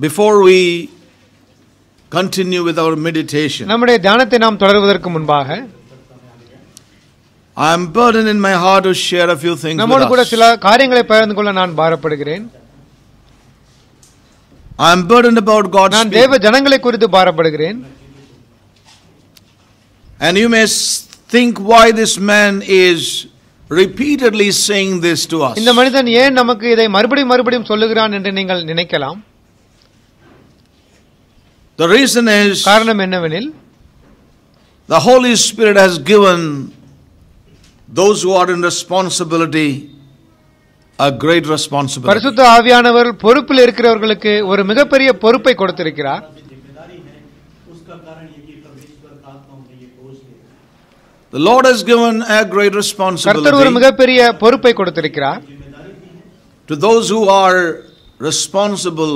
Before we continue with our meditation, நம்முடைய தியானத்தை நாம் தொடர்வதற்கு முன்பாக I am burdened in my heart to share a few things நம்மோடு கூட with us. சில காரியங்களை பகிர்ந்து கொள்ள நான் பாரப்படுகிறேன் I am burdened about God's நான் people. தேவ ஜனங்களை குறித்து பாரப்படுகிறேன் And you may s- think why this man is repeatedly saying this to us. இந்த மனிதன் ஏன் நமக்கு இதை மறுபடியும் மறுபடியும் சொல்லுகிறான் என்று நீங்கள் நினைக்கலாம் The reason is காரணம் என்னவெனில் the Holy Spirit has given those who are in responsibility a great responsibility. பரிசுத்த ஆவியானவர் பொறுப்பில் இருக்கிறவர்களுக்கு ஒரு மிகப்பெரிய பொறுப்பை கொடுத்திருக்கிறார். The Lord has given a great responsibility. To those who are responsible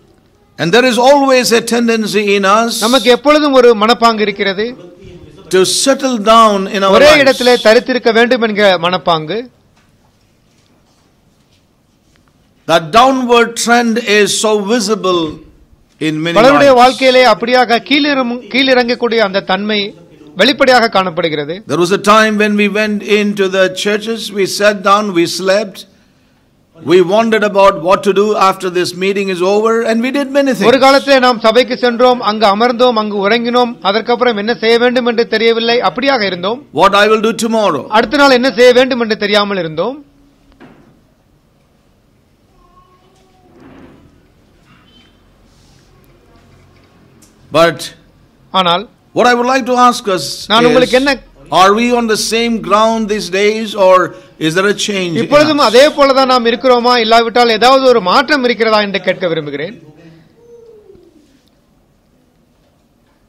And there is always a tendency in us நமக்கு எப்பொழுதும் ஒரு மனப்பாங்கு இருக்கிறது to settle down in our ஒரே lives. இடத்திலே தரித்திருக்க வேண்டும் என்கிற மனப்பாங்கு That downward trend is so visible in many பலருடைய lives. வாழ்க்கையிலே அப்படியாக கீழிறங்கும் கீழிறங்கக்கூடிய அந்த தன்மை வெளிப்படையாக காணப்படுகிறது There was a time when we went into the churches, we sat down, we slept, we wondered about what to do after this meeting is over, and we did many ஒரு things. காலத்திலே நாம் சபைக்கு சென்றோம் அங்கு அமர்ந்தோம் அங்கு உறங்கினோம் அதற்கப்புறம் என்ன செய்ய வேண்டும் என்று தெரியவில்லை அப்படியாக இருந்தோம் What I will do tomorrow. அடுத்த நாள் என்ன செய்ய வேண்டும் என்று தெரியாமல் இருந்தோம் But ஆனால் what I would like to ask us நான் உங்களுக்கு is, என்ன are we on the same ground these days or is there a change? in இப்பொழுதும் us? அதே போலதான் நாம் இருக்கிறோமா இல்லாவிட்டால் ஏதாவது ஒரு மாற்றம் இருக்கிறதா என்று கேட்க விரும்புகிறேன்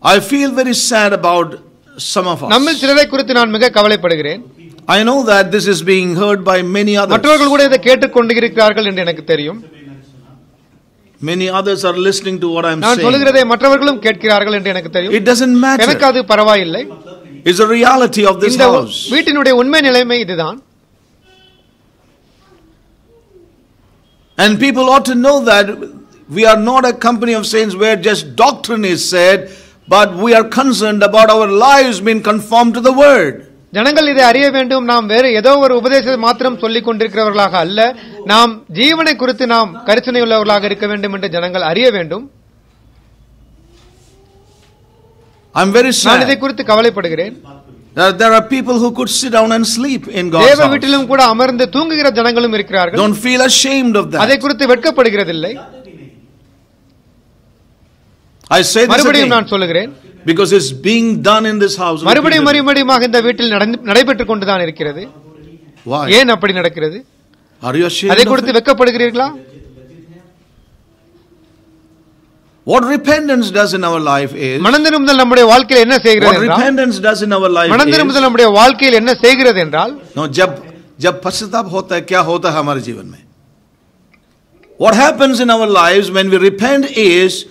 I feel very sad about some of நம்மில் us. சிலரை குறித்து நான் மிக கவலைப்படுகிறேன் I know that this is being heard by many others. மற்றவர்கள் கூட இதை கேட்டுக்கொண்டு இருக்கிறார்கள் என்று எனக்கு தெரியும் Many others are listening to what I'm நான் saying. சொல்லுகிறதை மற்றவர்களும் கேட்கிறார்கள் என்று எனக்கு தெரியும் It doesn't எனக்கு matter. அது பரவாயில்லை It's a reality of this இந்த house. வீட்டினுடைய உண்மை நிலைமை இதுதான் And people ought to know that we are not a company of saints where just doctrine is said, but we are concerned about our lives being conformed to the word. ஜனங்கள் இதை அறிய வேண்டும் நாம் வேறு ஏதோ ஒரு உபதேசத்தை மாத்திரம் சொல்லிக் கொண்டிருக்கிறவர்களாக அல்ல நாம் ஜீவனை குறித்து நாம் கரிசனை உள்ளவர்களாக இருக்க வேண்டும் என்று ஜனங்கள் அறிய வேண்டும் I'm very நான் இதை குறித்து கவலைப்படுகிறேன் there are people who could sit down and sleep in God's தேவ. வீட்டிலும் கூட அமர்ந்து தூங்குகிற ஜனங்களும் இருக்கிறார்கள் Don't feel ashamed of அதை that. குறித்து வெட்கப்படுகிறதில்லை I say this மறுபடியும் நான் சொல்லுகிறேன் because it's being done in this house. மறுபடியும். மறுபடியுமாக இந்த வீட்டில் நடந்து- நடைபெற்றுக் கொண்டுதான் இருக்கிறது Why? ஏன் அப்படி நடக்கிறது? அதை of குறித்து What repentance does in our life is மனம் திரும்புதல் நம்முடைய வாழ்க்கையில் என்ன செய்கிறது what என்றால் repentance does in our life மனம் is திரும்புதல் நம்முடைய வாழ்க்கையில் என்ன செய்கிறது என்றால் No, जब जब पश्चाताप होता है क्या होता है हमारे जीवन में What happens in our lives when we repent is uh,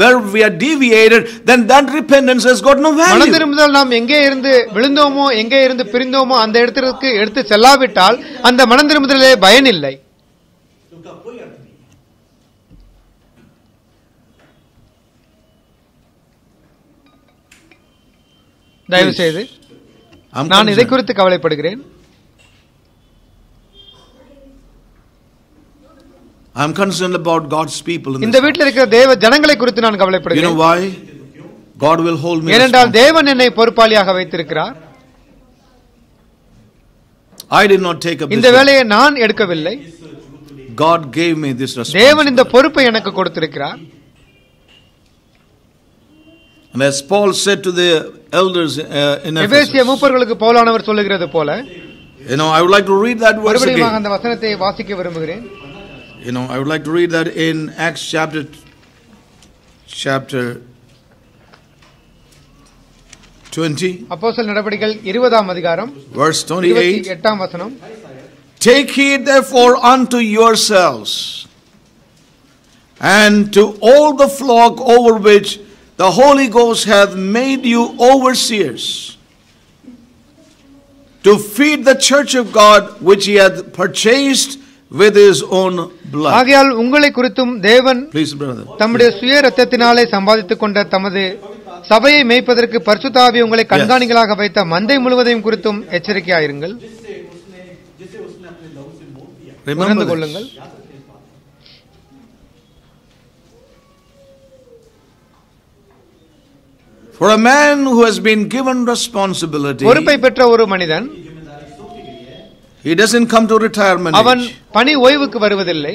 where we are deviated, then that repentance has got no value. மனதிரும்புதல் நாம் எங்கே இருந்து விழுந்தோமோ எங்கே இருந்து பிரிந்தோமோ அந்த இடத்திற்கு எடுத்து செல்லாவிட்டால் அந்த மனதிரும்புதலே பயன் இல்லை. தயவு செய்து நான் இதை குறித்து கவலைப்படுகிறேன். I'm concerned about God's people in இந்த this. வீட்டில் இருக்கிற தேவ ஜனங்களை குறித்து நான் You know கவலைப்படுகிறேன் why? God will hold me ஏனென்றால் responsible. தேவன் என்னை பொறுப்பாளியாக வைத்திருக்கிறார் I did not take up இந்த this. வேலையை நான் எடுக்கவில்லை God gave me this தேவன் responsibility. இந்த பொறுப்பை எனக்கு கொடுத்திருக்கிறார் And as Paul said to the elders uh, in எபேசிய Ephesus, மூப்பர்களுக்கு பவுலானவர் சொல்லுகிறது போல you know, I would like to read that verse மறுபடியும் again. அந்த வசனத்தை வாசிக்க விரும்புகிறேன் You know, I would like to read that in Acts chapter chapter 20, அப்போஸ்தலர் நடவடிக்கைகள் இருபதாம் அதிகாரம் verse இருபத்தி 28. எட்டாம் வசனம் Take heed therefore unto yourselves and to all the flock over which the Holy Ghost hath made you overseers, to feed the church of God which he hath purchased with his own blood. ஆகையால் உங்களை குறித்தும் தேவன் தம்முடைய சுய ரத்தத்தினாலே சம்பாதித்துக் கொண்ட தமது சபையை மேய்ப்பதற்கு பரிசுத்தாவி உங்களை கண்காணிகளாக வைத்த மந்தை முழுவதையும் குறித்தும் எச்சரிக்கையாயிருங்கள். உணர்ந்து கொள்ளுங்கள். For a man who has been given responsibility, பொறுப்பை பெற்ற ஒரு மனிதன் He doesn't come to retirement. அவன் பணி ஓய்வுக்கு வருவதில்லை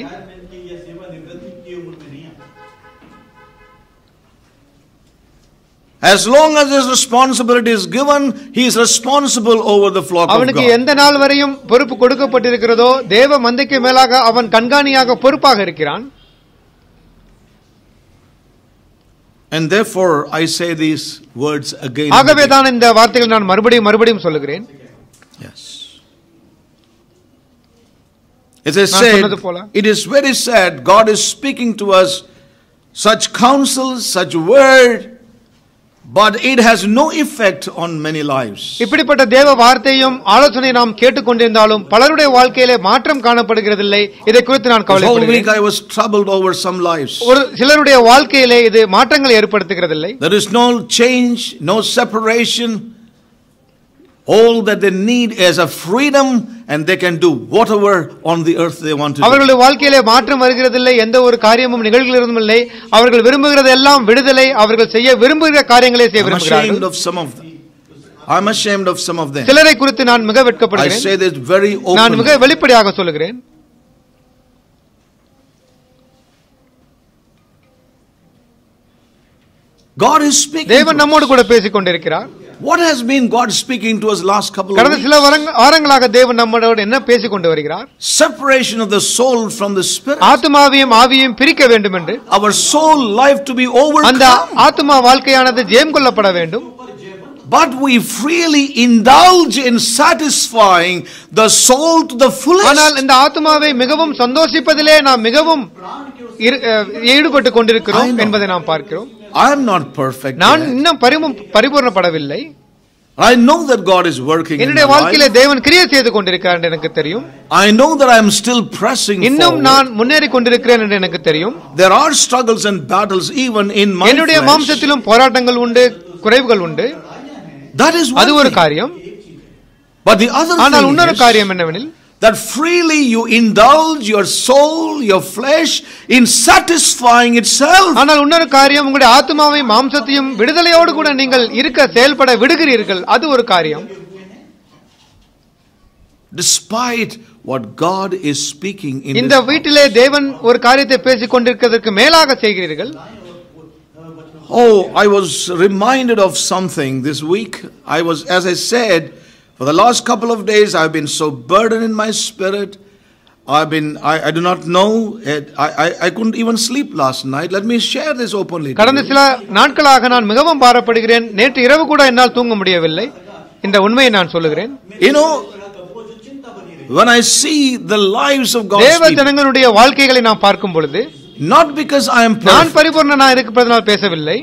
As long as his responsibility is given, he is responsible over the flock அவனுக்கு எந்த நாள் வரையும் பொறுப்பு கொடுக்கப்பட்டிருக்கிறதோ தேவ மந்தைக்கு மேலாக அவன் கண்காணியாக பொறுப்பாக இருக்கிறான் And therefore I say these words again. ஆகவே தான் இந்த வார்த்தைகளை நான் மறுபடியும் மறுபடியும் சொல்லுகிறேன் As I நான் சொன்னது said, போல. it is very sad. God is speaking to us such counsel, such word, but it has no effect on many lives. இப்படிப்பட்ட தேவ வார்த்தையும் ஆலோசனை நாம் கேட்டுக்கொண்டிருந்தாலும் பலருடைய வாழ்க்கையிலே மாற்றம் காணப்படுகிறதில்லை இதை குறித்து நான் This whole week கவலைப்படுகிறேன் I was troubled over some lives. ஒரு சிலருடைய வாழ்க்கையிலே இது மாற்றங்களை ஏற்படுத்துகிறதில்லை There is no change, no separation. All that they need is a freedom and they can do whatever on the earth they want to do. அவர்களுடைய வாழ்க்கையிலே மாற்றம் வருகிறதில்லை எந்த ஒரு காரியமும் நிகழ்கிறதும் இல்லை அவர்கள் விரும்புகிறது எல்லாம் விடுதலை அவர்கள் செய்ய விரும்புகிற காரியங்களை செய்ய I'm ashamed விரும்புகிறார்கள் of some of them. I'm ashamed of some of them. சிலரை குறித்து நான் மிக I வெட்கப்படுகிறேன் say this very நான் மிக openly. வெளிப்படையாக சொல்லுகிறேன் God is speaking. தேவன் நம்மோடு கூட பேசிக் கொண்டிருக்கிறார் what has been God speaking to us last கப்பல் கடந்த சில வாரங்களாக தேவன் நம்மளோடு என்ன பேசிக் கொண்டு வருகிறார் separation of the soul from the spirit ஆத்மாவையும் ஆவியையும் பிரிக்க வேண்டும் என்று அவர் soul life to be over அந்த ஆத்மா வாழ்க்கையானது ஜெயம் கொள்ளப்பட வேண்டும். But we freely indulge in satisfying the soul to the fullest. ஆனால் இந்த ஆத்மாவை மிகவும் சந்தோஷிப்பதிலே நாம் மிகவும் ஈடுபட்டு கொண்டிருக்கிறோம் என்பதை நாம் பார்க்கிறோம். I am not perfect. நான். இன்னும் பரிமு- பரிபூர்ணப்படவில்லை I know that God is working in என்னுடைய my வாழ்க்கையிலே life. தேவன் கிரியை செய்து கொண்டிருக்கிறார் என்று எனக்கு தெரியும் I know that I am still pressing இன்னும் forward. நான் முன்னேறி கொண்டிருக்கிறேன் என்று எனக்கு தெரியும் There are struggles and battles even in my என்னுடைய. மாம்சத்திலும் போராட்டங்கள் உண்டு குறைவுகள் உண்டு That is அது ஒரு. காரியம் But the other ஆனால் இன்னொரு காரியம் என்னவெனில் that freely you indulge your soul, your flesh in satisfying itself. ஆனால் இன்னொரு காரியம் உங்களுடைய ஆத்மாவையும் மாம்சத்தையும் விடுதலையோடு கூட நீங்கள் இருக்க செயல்பட விடுகிறீர்கள் அது ஒரு காரியம் Despite what God is speaking in இந்த this வீட்டிலே தேவன் ஒரு காரியத்தை பேசிக் கொண்டிருக்கிறதற்கு மேலாக செய்கிறீர்கள் Oh, I was reminded of something this week. I was, as I said, for the last couple of days, I've been so burdened in my spirit. I've been, I, I do not know, it, I, I, I couldn't even sleep last night. Let me share this openly. கடந்த. சில நாட்களாக நான் மிகவும் பாரப்படுகிறேன் நேற்று இரவு கூட என்னால் தூங்க முடியவில்லை இந்த உண்மையை நான் சொல்லுகிறேன் You know, when I see the lives of God's தேவ people, ஜனங்களுடைய வாழ்க்கைகளை நாம் பார்க்கும் பொழுது not because I am நான் பரிபூர்ணனா இருப்பதனால் பேசவில்லை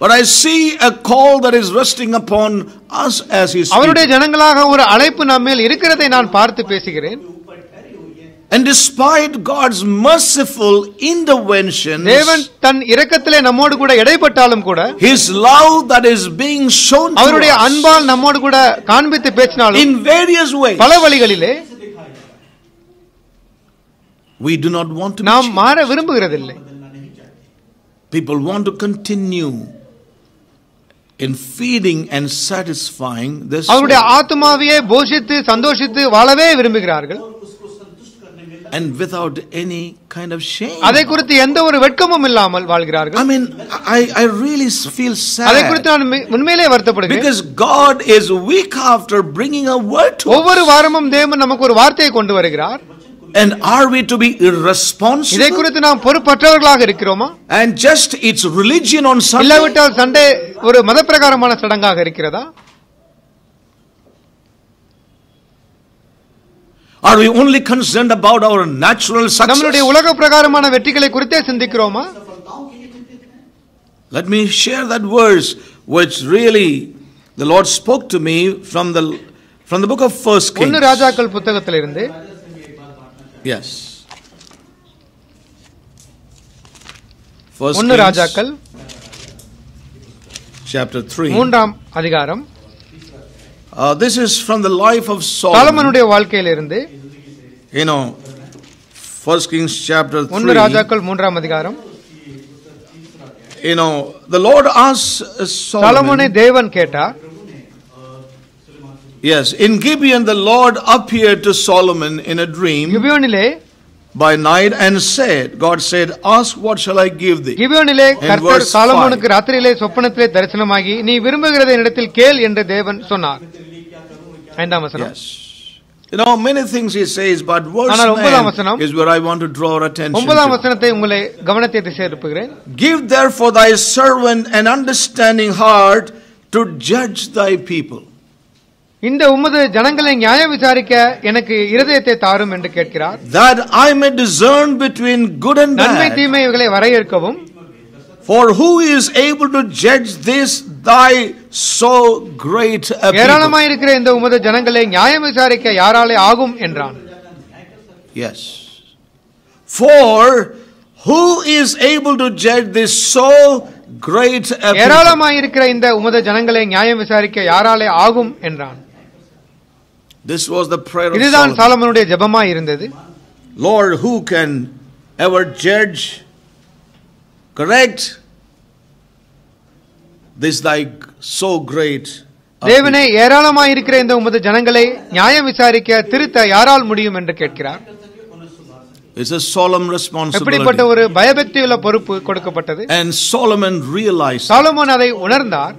but I see a call that is resting upon us as His அவருடைய people. ஜனங்களாக ஒரு அழைப்பு நம்மேல் இருக்கிறதை நான் பார்த்து பேசுகிறேன் And despite God's merciful intervention, தேவன் தன் இரக்கத்திலே நம்மோடு கூட இடைப்பட்டாலும் கூட His love that is being shown to அவருடைய us அன்பால் நம்மோடு கூட காண்பித்து பேசினாலும் in various ways, பல வழிகளிலே we do not want to. be நாம் changed. மாற விரும்புகிறதில்லை People want to continue in feeding and satisfying this soul. And without any kind of shame. I mean, I, I really feel sad. Because God is weak after bringing a word to us. And are we to be irresponsible? And just its religion on Sunday? Are we only concerned about our natural success? Let me share that verse which really the Lord spoke to me from the from the book of First Kings. Yes. First ஒன்னு Kings, ராஜாக்கள் chapter 3. மூன்றாம் அதிகாரம் Uh, this is from the life of Solomon. சாலமனுடைய வாழ்க்கையிலிருந்து You know, First Kings chapter ஒன்னு 3. ராஜாக்கள் மூன்றாம் அதிகாரம் You know, the Lord asked uh, சாலமோனை Solomon. தேவன் கேட்டார் Yes, in Gibeon, the Lord appeared to Solomon in a dream கிபியோனிலே by night and said, God said, Ask what shall I give thee? கிபியோனிலே கர்த்தர் verse சாலமோனுக்கு ராத்திரியிலே சொப்பனத்திலே தரிசனமாகி நீ விரும்புகிறதை என்னிடத்தில் கேள் என்று தேவன் சொன்னார் ஐந்தாம் வசனம் Yes. You know, many things he says, but verse ஆனால் ஒன்பதாம் 9 வசனம். is where I want to draw our attention ஒன்பதாம் to. வசனத்தை உங்களை கவனத்தை திசை திருப்புகிறேன் Give therefore thy servant an understanding heart to judge thy people. இந்த உமது ஜனங்களை நியாயம் விசாரிக்க எனக்கு இருதயத்தை தாரும் என்று கேட்கிறார் that I may discern between good and நன்மை bad. தீமை இவைகளை வரையறுக்கவும் For who is able to judge this thy so great a people? ஏராளமாயிருக்கிற இந்த உமது ஜனங்களை நியாயம் விசாரிக்க யாராலே ஆகும் என்றான் Yes. For who is able to judge this so great a people? ஏராளமாயிருக்கிற இந்த உமது ஜனங்களை நியாயம் விசாரிக்க யாராலே ஆகும் என்றான் This was the prayer of இதுதான் Solomon. சாலமனுடைய ஜெபமாய் இருந்தது Lord, who can ever judge, correct this thy so great a தேவனே ஏராளமாயிருக்கிற இந்த உமது ஜனங்களை நியாயம் விசாரிக்க திருத்த யாரால் முடியும் என்று கேட்கிறார் It's a solemn எப்படிப்பட்ட responsibility. ஒரு பயபக்தியுள்ள பொறுப்பு கொடுக்கப்பட்டது And Solomon realized சாலமோன் அதை உணர்ந்தார்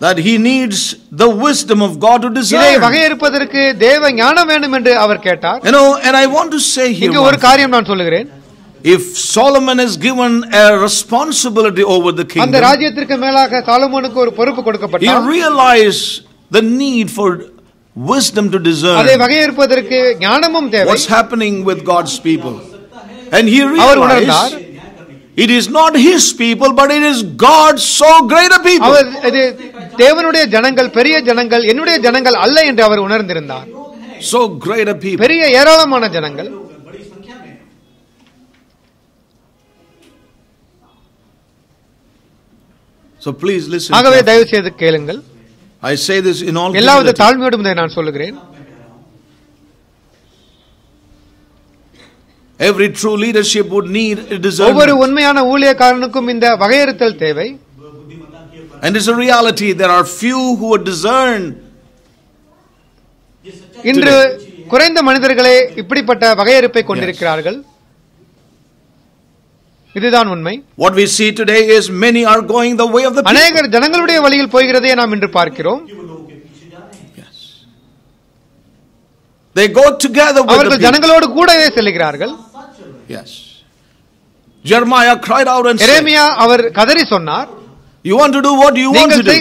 that he needs the wisdom of God to இதை discern. வகையறுப்பதற்கு தேவ ஞானம் வேண்டும் என்று அவர் கேட்டார் You know, and I want to say here, இங்கு ஒரு one காரியம் நான் சொல்லுகிறேன் thing. if Solomon is given a responsibility over the அந்த kingdom, ராஜ்யத்திற்கு மேலாக சாலமோனுக்கு ஒரு பொறுப்பு he கொடுக்கப்பட்டார் realized the need for wisdom to அதை discern வகையறுப்பதற்கு ஞானமும் தேவை what's happening with God's people. And he அவர் உணர்ந்தார் realized it is not his people, but it is God's so great a people. தேவனுடைய ஜனங்கள் பெரிய ஜனங்கள் என்னுடைய ஜனங்கள் அல்ல என்று அவர் உணர்ந்திருந்தார். பெரிய ஏராளமான ஜனங்கள். கேளுங்கள். I say this நான் சொல்லுகிறேன். Every true leadership would ஒவ்வொரு உண்மையான ஊழியக்காரனுக்கும் இந்த வகையறுத்தல் தேவை. And it's a reality. There are few who would discern. இன்று குறைந்த மனிதர்களே இப்படிப்பட்ட வகையறுப்பை கொண்டிருக்கிறார்கள் இதுதான் உண்மை What we see today is many are going the way of the people. அநேகர் ஜனங்களுடைய வழியில் போகிறதை நாம் இன்று பார்க்கிறோம் Yes. They go together with the அவர்கள் people. ஜனங்களோடு கூடவே செல்கிறார்கள் Yes. Jeremiah cried out and said, எரேமியா அவர் கதறி சொன்னார் You want to do what you want to do.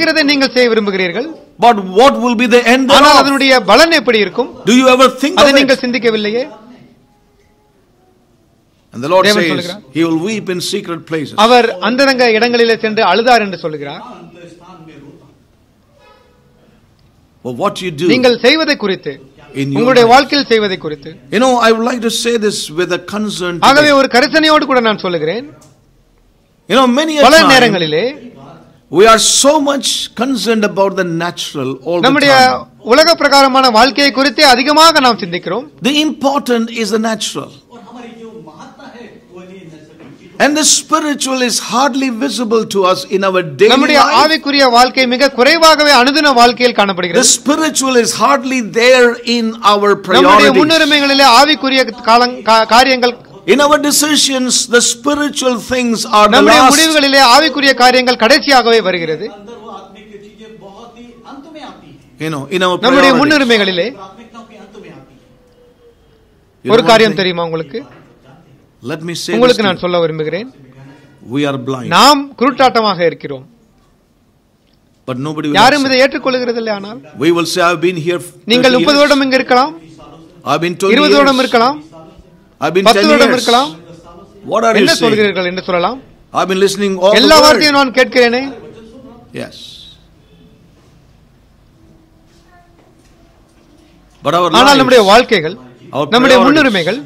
But what will be the end of? Do you ever think of? And the Lord says he will weep in secret places. But what you do நீங்கள் செய்வதை குறித்து உங்களுடைய வாழ்க்கையில் செய்வதை you know i would like to say this with a concern ஆகவே ஒரு கரிசனையோடு கூட நான் சொல்கிறேன் you know many பல நேரங்களிலே we are so much concerned about the natural all the time. உலக பிரகாரமான வாழ்க்கையை குறித்து அதிகமாக நாம் சிந்திக்கிறோம். The important is the natural. And the spiritual is hardly visible to us in our daily நம்முடைய ஆவிக்குரிய வாழ்க்கை மிக குறைவாகவே அனுதின வாழ்க்கையில் காணப்படுகிறது. The spiritual is hardly there in our priorities. நம்முடைய முன்னுரிமைகளிலே ஆவிக்குரிய காரியங்கள் in our decisions the spiritual things are நம்முடைய முடிவுகளிலே ஆவிக்குரிய காரியங்கள் கடைசியாகவே வருகிறது. You நம்முடைய முன்னுரிமைகளிலே ஒரு காரியம் தெரியுமா உங்களுக்கு? உங்களுக்கு நான் சொல்ல விரும்புகிறேன். நாம் குருட்டாட்டமாக இருக்கிறோம். யாரும் இதை ஏற்றுக்கொள்கிறது இல்லை ஆனால் நீங்கள் 30 வருடம் இங்க இருக்கலாம் இருபது வருடம் இருக்கலாம். பத்து 10 வருடம் years. இருக்கலாம் What are you என்ன saying? சொல்கிறீர்கள் என்று சொல்லலாம் I've been listening all எல்லா வார்த்தையும். நான் கேட்கிறேனே Yes. But our ஆனால் நம்முடைய வாழ்க்கைகள் நம்முடைய முன்னுரிமைகள்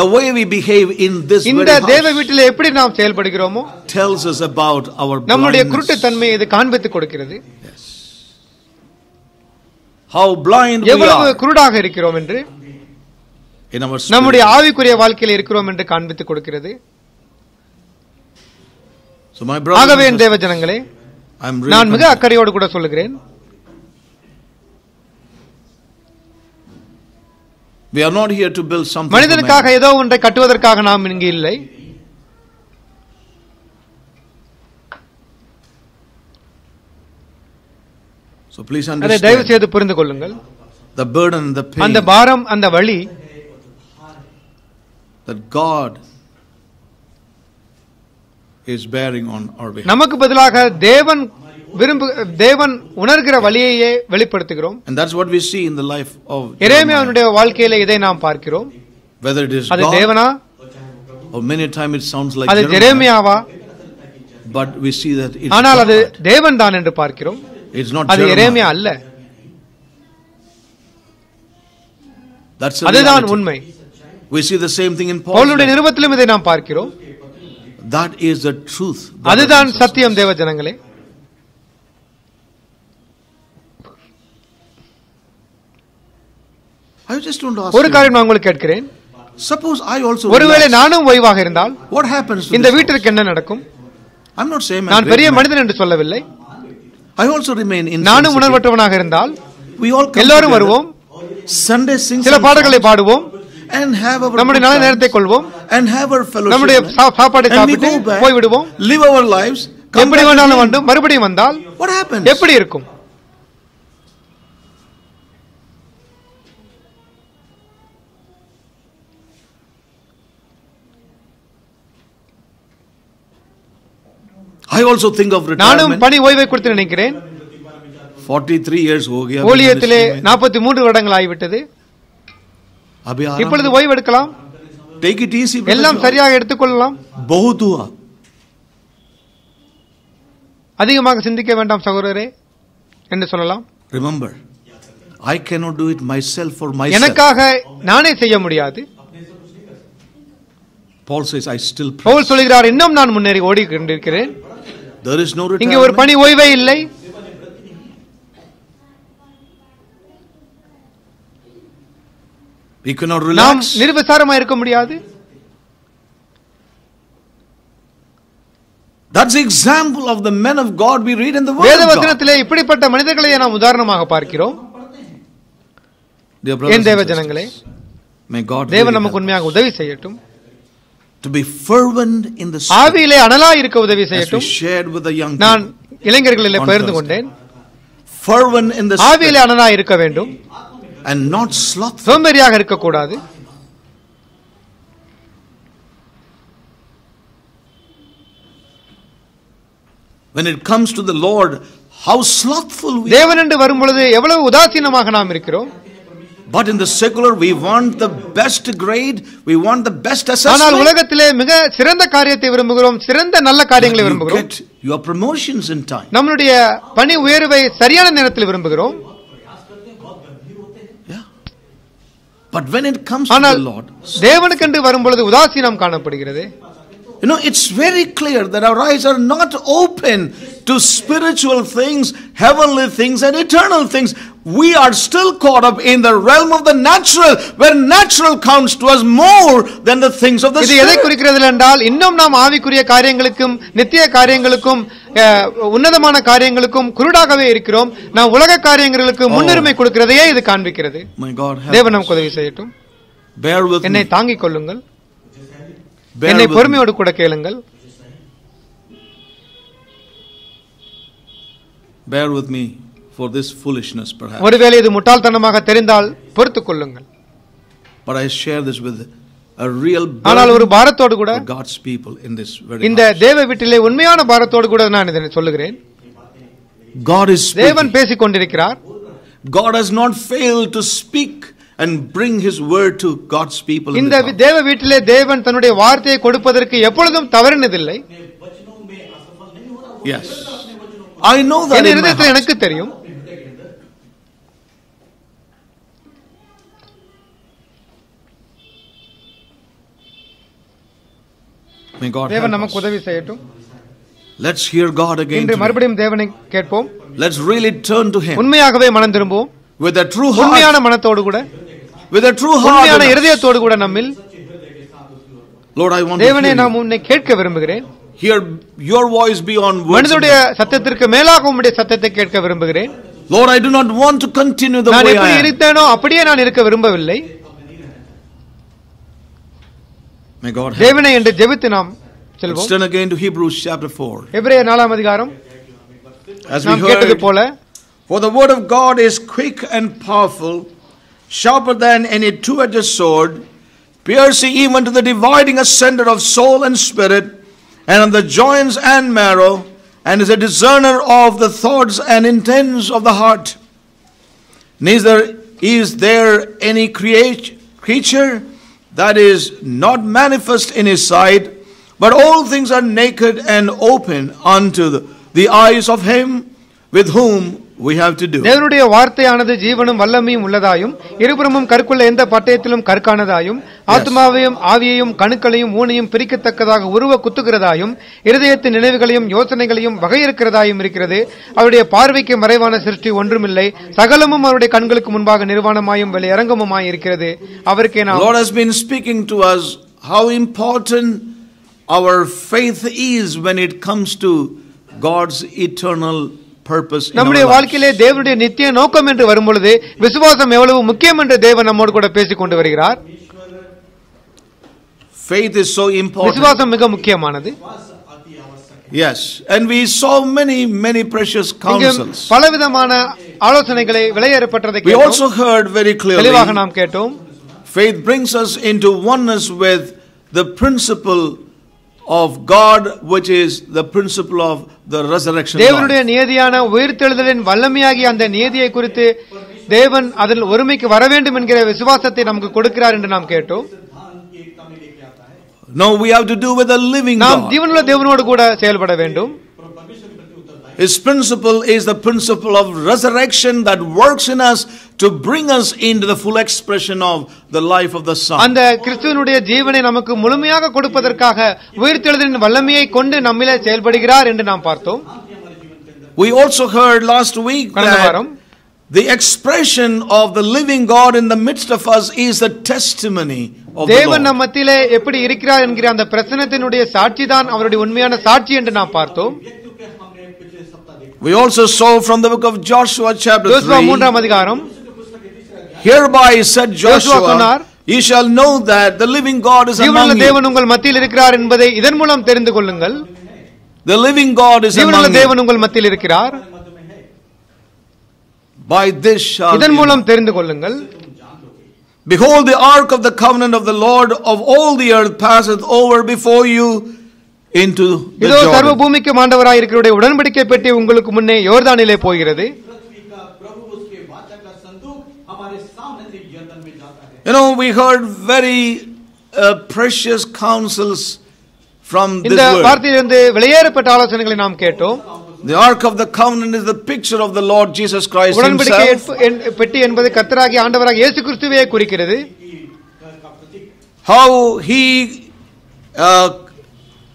the way we behave in this இந்த தேவ வீட்டில் எப்படி நாம் செயல்படுகிறோமோ tells us about our நம்முடைய blindness. குருட்டுத்தன்மையை இது காண்பித்துக் கொடுக்கிறது How blind we எவ்வளவு are குருடாக இருக்கிறோம் என்று. நம்முடைய ஆவிக்குரிய வாழ்க்கையில் இருக்கிறோம் என்று காண்பித்துக் கொடுக்கிறது. ஆகவே என் தேவ ஜனங்களே நான் மிக. அக்கறையோடு கூட சொல்லுகிறேன். We are not here to build something for மனிதனுக்காக. ஏதோ ஒன்றை கட்டுவதற்காக நாம் இங்கு இல்லை. So please அதை தயவு செய்து புரிந்து கொள்ளுங்கள். the burden, the pain. அந்த பாரம் அந்த வழி that God is bearing on our behalf. நமக்கு பதிலாக தேவன் விரும்பு தேவன் உணர்கிற வழியையே வெளிப்படுத்துகிறோம் And that's what we see in the life of. எரேமியாவினுடைய வாழ்க்கையில இதை நாம் பார்க்கிறோம் Whether it is அது தேவனா or many times it sounds like அது ஜெரேமியாவா but we see that it's ஆனால் அது. தேவன் தான் என்று பார்க்கிறோம் It's not அது எரேமியா. அல்ல அதுதான். உண்மை We see the same thing in Paul. பவுலுடைய நிருபத்திலும் இதை நாம் பார்க்கிறோம் That is the truth. அதுதான் சத்தியம் தேவ ஜனங்களே. I just want to ask ஒரு காரியம் நான் உங்களுக்கு கேட்கிறேன் suppose I also ஒருவேளை. நானும் ஓய்வாக இருந்தால் What happens to இந்த? வீட்டிற்கு என்ன நடக்கும் I'm not saying நான் பெரிய. மனிதன் என்று சொல்லவில்லை I also remain நானும் insensitive. உணர்வற்றவனாக இருந்தால் We all எல்லோரும் வருவோம் Sunday sing சில பாடல்களை பாடுவோம் and have our நம்முடைய நல்ல நேரத்தை கொள்வோம். And have our fellowship. நம்முடைய சாப்பாட்டை சாப்பிட்டு போய் விடுவோம் live our lives எப்படி வேணாலும் வந்து மறுபடியும் வந்தால் what happens? எப்படி இருக்கும்? I also think of retirement. நானும் பணி ஓய்வை குறித்து நினைக்கிறேன். 43 years oh, ஓகியா ஊழியத்திலே 43 வருடங்கள் ஆகிவிட்டது. இப்பொழுது ஓய்வு எடுக்கலாம் டேக் இட் ஈஸி எல்லாம் சரியாக எடுத்துக்கொள்ளலாம். பகுதுவா அதிகமாக சிந்திக்க வேண்டாம் சகோதரரே என்று சொல்லலாம். Remember I cannot do it myself for my எனக்காக நானே செய்ய முடியாது. பால் சேஸ் ஐ ஸ்டில் பால் சொல்கிறார் இன்னும் நான் முன்னேறி ஓடி கொண்டிருக்கிறேன் தேர் இஸ் நோ இங்கே ஒரு பணி ஓய்வே இல்லை. We cannot நாம் relax நிர்விசாரமா இருக்க முடியாது that's the example of the men of God we read in the word வேத of God வசனத்திலே இப்படிப்பட்ட மனிதர்களை நாம் உதாரணமாக பார்க்கிறோம் என் தேவ ஜனங்களே தேவன் நமக்கு உண்மையாக உதவி செய்யட்டும் to be fervent in the spirit ஆவியிலே அனலா இருக்க உதவி செய்யட்டும் shared with the young நான். இளைஞர்களிலே பகிர்ந்து. கொண்டேன் fervent in the ஆவியிலே அனலா இருக்க வேண்டும் and not slothful சோம்பேறியாக இருக்கக்கூடாது when it comes to the Lord how slothful we are தேவன் என்று வரும் பொழுது எவ்வளவு உதாசீனமாக நாம் இருக்கிறோம் but in the secular we want the best grade we want the best ஆனால் assessment உலகத்திலே மிக சிறந்த காரியத்தை விரும்புகிறோம் சிறந்த நல்ல காரியங்களை you விரும்புகிறோம் get your promotions in time நம்மளுடைய பணி உயர்வை சரியான நேரத்தில் விரும்புகிறோம் but when it comes to ஆனால் the Lord தேவனுக்கென்று வரும் பொழுது உதாசீனம் காணப்படுகிறது You know, it's very clear that our eyes are not open to spiritual things, heavenly things, and eternal things. we are still caught up in the realm of the natural, where natural counts to us more than the things of the இது எதை spirit. குறிக்கிறது என்றால் இன்னும் நாம் ஆவிக்குரிய காரியங்களுக்கும் நித்திய காரியங்களுக்கும் அஹ், உன்னதமான காரியங்களுக்கும் குருடாகவே இருக்கிறோம் நாம் உலக காரியங்களுக்கு முன்னுரிமை கொடுக்கிறதையே இது காண்பிக்கிறது தேவன். நமக்கு உதவி செய்யட்டும் என்னை. தாங்கிக் கொள்ளுங்கள் என்னை. பொறுமையோடு கூட கேளுங்கள் Bear with me for this foolishness, perhaps. ஒருவேளை இது முட்டாள்தனமாக தெரிந்தால் பொறுத்துக் கொள்ளுங்கள் But I share this with ஆனால் ஒரு பாரத்தோடு கூட இந்த தேவ வீட்டிலே உண்மையான பாரத்தோடு கூட நான் இதனை சொல்லுகிறேன் தேவன் பேசிக் கொண்டிருக்கிறார் God has not failed to speak and bring his word to God's people. இந்த தேவ வீட்டிலே தேவன் தன்னுடைய வார்த்தையை கொடுப்பதற்கு எப்பொழுதும் தவறினதில்லை Yes. I know that. என் இருதயத்தில் எனக்கு தெரியும் May God தேவன் help நமக்கு. உதவி செய்யட்டும் Let's hear God again. இன்று. மறுபடியும் தேவனை கேட்போம் Let's really turn to Him உண்மையாகவே மனம் திரும்புவோம் with a true உண்மையான heart. மனத்தோடு கூட With a true heart. உண்மையான. இருதயத்தோடு கூட நம்மில் Lord, I want to தேவனை you. உன்னை கேட்க விரும்புகிறேன் hear your voice beyond words. மனிதனுடைய சத்தத்திற்கு மேலாக உம்முடைய சத்தத்தை கேட்க விரும்புகிறேன் Lord, I do not want to continue the நான் way I am. இருந்தேனோ அப்படியே நான் இருக்க விரும்பவில்லை May God help. தேவனை என்று ஜெபித்து நாம் Let's செல்வோம் turn again to Hebrews chapter 4. எபிரேயர் நாலாம் அதிகாரம் As we நாம் கேட்டது heard, போல for the word of God is quick and powerful, sharper than any two-edged sword, piercing even to the dividing asunder of soul and spirit, and of the joints and marrow, and is a discerner of the thoughts and intents of the heart. Neither is there any create, creature that is not manifest in his sight, but all things are naked and open unto the, the eyes of him with whom we have to do. தேவனுடைய வார்த்தையானது ஜீவனும் வல்லமையும் உள்ளதாயும் இருபுறமும் கற்குள்ள எந்த பட்டயத்திலும் கற்கானதாயும் ஆத்மாவையும் ஆவியையும் கணுக்களையும் ஊனையும் பிரிக்கத்தக்கதாக உருவ குத்துகிறதாயும் இருதயத்தின் நினைவுகளையும் யோசனைகளையும் வகையிருக்கிறதாயும் இருக்கிறது அவருடைய பார்வைக்கு மறைவான சிருஷ்டி ஒன்றுமில்லை சகலமும் அவருடைய கண்களுக்கு முன்பாக நிர்வாணமாயும் வெளியரங்கமுமாய் இருக்கிறது அவருக்கே The நாம் Lord has been speaking to us how important our faith is when it comes to God's eternal purpose நம்முடைய வாழ்க்கையிலே தேவனுடைய நித்திய நோக்கம் என்று வரும்பொழுது விசுவாசம் எவ்வளவு முக்கியம் என்று தேவன் நம்மோடு கூட பேசிக் கொண்டு வருகிறார். Faith is so important. விசுவாசம் மிக முக்கியமானது. Yes, and we saw many, many precious counsels. We also heard very clearly faith brings us into oneness with the principle of God, which is the principle of the resurrection. Life. தேவன் அதில் ஒருமைக்கு வர வேண்டும் என்கிற விசுவாசத்தை நமக்கு கொடுக்கிறார் என்று நாம் கேட்டோம் Now we have to do with the living God. தேவனோடு கூட செயல்பட வேண்டும் His principle is the principle of resurrection that works in us to bring us into the full expression of the life of the Son. அந்த கிறிஸ்துவனுடைய ஜீவனை நமக்கு முழுமையாக கொடுப்பதற்காக உயிர்த்தெழுதலின் வல்லமையை கொண்டு நம்மிலே செயல்படுகிறார் என்று நாம் பார்த்தோம் We also heard last week கடந்த that வாரம் the expression of the living God in the midst of us is the testimony of the தேவன் Lord. நம் மத்தியிலே எப்படி இருக்கிறார் என்கிற அந்த பிரசனத்தினுடைய சாட்சி தான் அவருடைய உண்மையான சாட்சி என்று நாம் பார்த்தோம் We also saw from the book of Joshua chapter 3. Hereby said Joshua "Ye shall know that the living God is among you. The living God is among you. By this shall இதன் Behold the ark of the covenant of the Lord of all the earth passeth over before you into the Jordan. You know, we heard very uh, precious counsels from this word. The Ark of the Covenant is the picture of the Lord Jesus Christ himself. How he uh,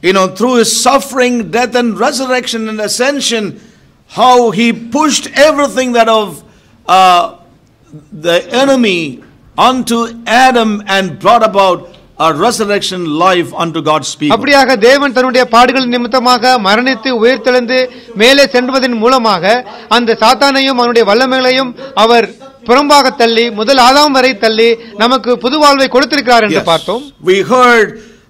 you know, through his suffering, death and resurrection and ascension, how he pushed everything that of uh, the enemy unto Adam and brought about a resurrection life unto God's people. அப்படியாக தேவன் தன்னுடைய பாடுகள் நிமித்தமாக மரணித்து உயிர்த்தெழுந்து மேலே சென்றுவதன் மூலமாக அந்த சாத்தானையும் அவனுடைய வல்லமைகளையும் அவர் புறம்பாக தள்ளி முதல் ஆதாம் வரை தள்ளி நமக்கு புது வாழ்வை கொடுத்திருக்கிறார் என்று Yes. பார்த்தோம் We heard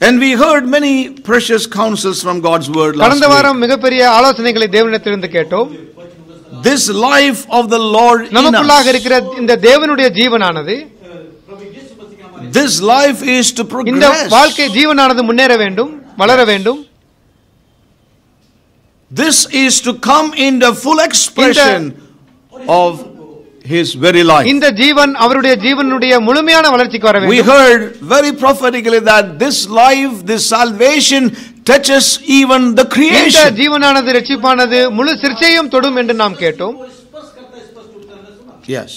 And we heard many precious counsels from God's word last கடந்த week. வாரம் மிகப்பெரிய ஆலோசனைகளை தேவனிடத்திலிருந்து கேட்டோம் This life of the Lord in நமக்குள்ளாக us, இருக்கிற இந்த தேவனுடைய ஜீவனானது this life is to இந்த progress. வாழ்க்கை ஜீவனானது முன்னேற வேண்டும் வளர வேண்டும் This is to come in the full expression of His very life. இந்த ஜீவன் அவருடைய ஜீவனுடைய முழுமையான வளர்ச்சிக்கு வர We வேண்டும் heard very prophetically that this life, this salvation touches even the இந்த creation. ஜீவனானது ரட்சிப்பானது முழு சிற்சையும் தொடும் என்று நாம் கேட்டோம் Yes.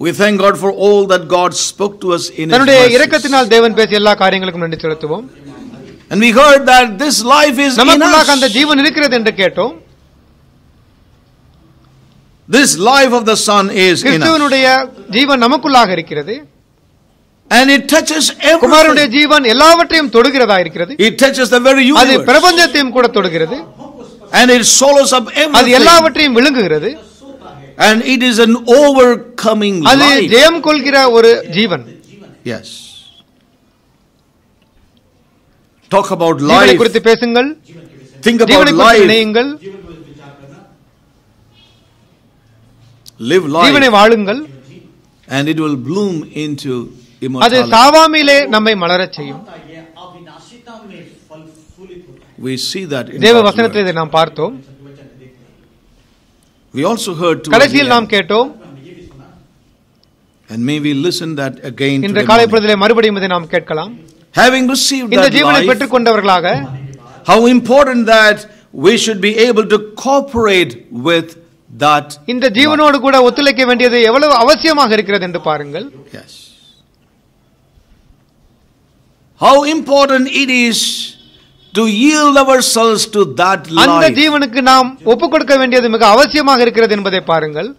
We thank God for all that God spoke to us in His தன்னுடைய mercies. இரக்கத்தினால் தேவன் பேசிய எல்லா காரியங்களுக்கும் நன்றி செலுத்துவோம் And we heard that this life is in நமக்குள்ளாக அந்த us. ஜீவன் இருக்கிறது என்று கேட்டோம் This life of the Son is in us. கிறிஸ்துவனுடைய ஜீவன் நமக்குள்ளாக இருக்கிறது And it touches குமாரனுடைய everything. ஜீவன் எல்லாவற்றையும் தொடுகிறதா இருக்கிறது It touches the very அது universe. பிரபஞ்சத்தையும் கூட தொடுகிறது And it swallows up அது everything. எல்லாவற்றையும் விழுங்குகிறது And it is an overcoming அது life. ஜெயம் கொள்கிற ஒரு ஜீவன் Yes. Talk about ஜீவனை life. குறித்து பேசுங்கள் Think about ஜீவனை குறித்து life. நினையுங்கள் live life and it will bloom into அது we see that in தேவ வசனத்தில் நாம் பார்த்தோம். We also heard to கடைசியில் நாம் கேட்டோம். And may we listen that again இன்று காலை பொழுதிலே மறுபடியும் இதை நாம் கேட்கலாம். Having received இந்த ஜீவனை பெற்றுக் கொண்டவர்களாக how important that we should be able to cooperate with that. இந்த ஜீவனோடு கூட ஒத்துழைக்க வேண்டியது எவ்வளவு அவசியமாக இருக்கிறது என்று பாருங்கள் Yes. How important it is to yield ourselves to that அந்த life. ஜீவனுக்கு நாம் ஒப்புக் கொடுக்க வேண்டியது மிக அவசியமாக இருக்கிறது என்பதை பாருங்கள்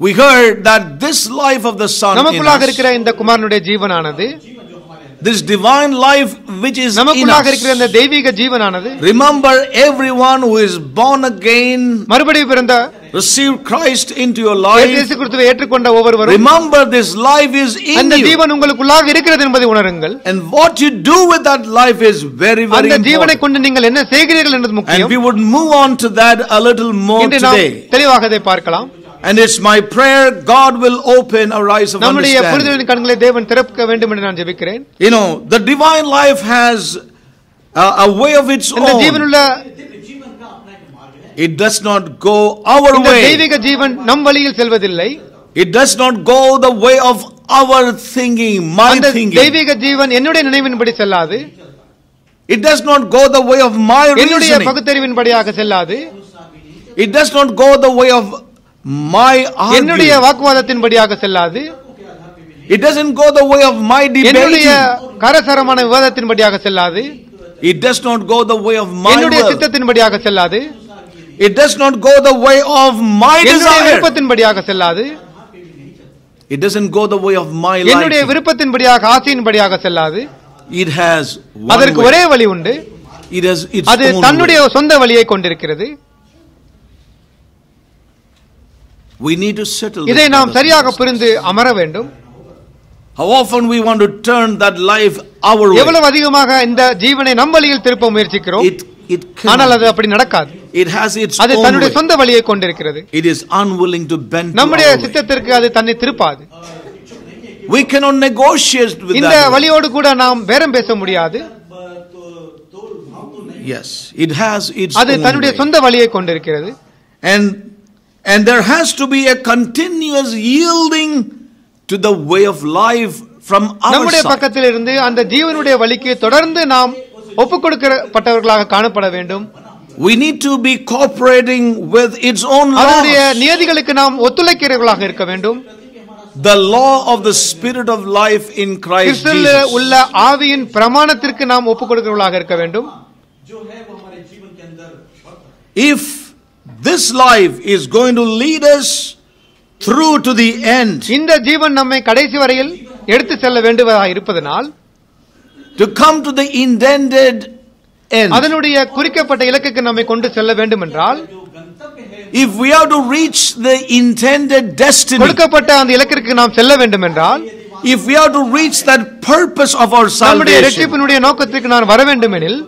We heard that this life of the Son, in நமக்குள்ளாக இருக்கிற இந்த குமாரனுடைய ஜீவனானது this divine life which is in நமக்குள்ளாக இருக்கிற இந்த us. தெய்வீக ஜீவனானது Remember, everyone who is born again, மறுபடியும் பிறந்த received Christ into your இயேசு life. கிறிஸ்துவை ஏற்றுக்கொண்ட ஒவ்வொருவரும் Remember, this life is in அந்த you. ஜீவன் உங்களுக்குள்ளாக இருக்கிறது என்பதை உணருங்கள் And what you do with that life is very, very அந்த ஜீவனை important. கொண்டு நீங்கள் என்ன செய்கிறீர்கள் என்பது And முக்கியம் we would move on to that a little more இன்று நாம் today. தெளிவாக அதை பார்க்கலாம் And it's my prayer God will open our eyes of understanding. You know the divine life has a, a way of its own. It does not go our way. It does not go the way of our thinking my thinking. It does not go the way of my reasoning. It does not go the way of என்னுடைய வாக்குவாதத்தின்படியாக செல்லாது. It doesn't go the way of my என்னுடைய கரசரமான விவாதத்தின்படியாக செல்லாது. It does not go the way of my என்னுடைய சித்தத்தின்படியாக செல்லாது. It does not go the way of my desire விருப்பத்தின்படியாக செல்லாது. It doesn't go the way of my life என்னுடைய விருப்பத்தின்படியாக ஆசையின்படியாக செல்லாது. இட் ஹஸ் அதற்கு ஒரே வழி உண்டு. இட் ஹஸ் அது தன்னுடைய சொந்த வழியை கொண்டிருக்கிறது. We need to settle இதை நாம் சரியாக புரிந்து அமர வேண்டும் How often we want to turn that life our way எவ்வளவு அதிகமாக இந்த ஜீவனை நம் வழியில் திருப்ப முயற்சிக்கிறோம் it it ஆனால் அது அப்படி நடக்காது it has its அது தன்னுடைய சொந்த வழியை கொண்டிருக்கிறது it is unwilling to bend நம்முடைய சித்தத்திற்கு அது தன்னை திருப்பாது we cannot negotiate with இந்த வழியோடு கூட நாம் பேரம் பேச முடியாது yes it has its அது தன்னுடைய சொந்த வழியை கொண்டிருக்கிறது and and there has to be a continuous yielding to the way of life from our side. We need to be cooperating with its own laws. The law of the spirit of life in Christ Jesus. If this life is going to lead us through to the end. இந்த ஜீவன் நம்மை கடைசி வரையில் எடுத்து செல்ல வேண்டுவதாக இருப்பதனால் to come to the intended end. அதனுடைய குறிக்கப்பட்ட இலக்குக்கு நம்மை கொண்டு செல்ல வேண்டும் என்றால் if we have to reach the intended destiny கொடுக்கப்பட்ட அந்த இலக்கிற்கு நாம் செல்ல வேண்டும் என்றால் if we have to reach that purpose of our salvation நம்முடைய ரட்சிப்பினுடைய நோக்கத்திற்கு நான் வர வேண்டுமெனில்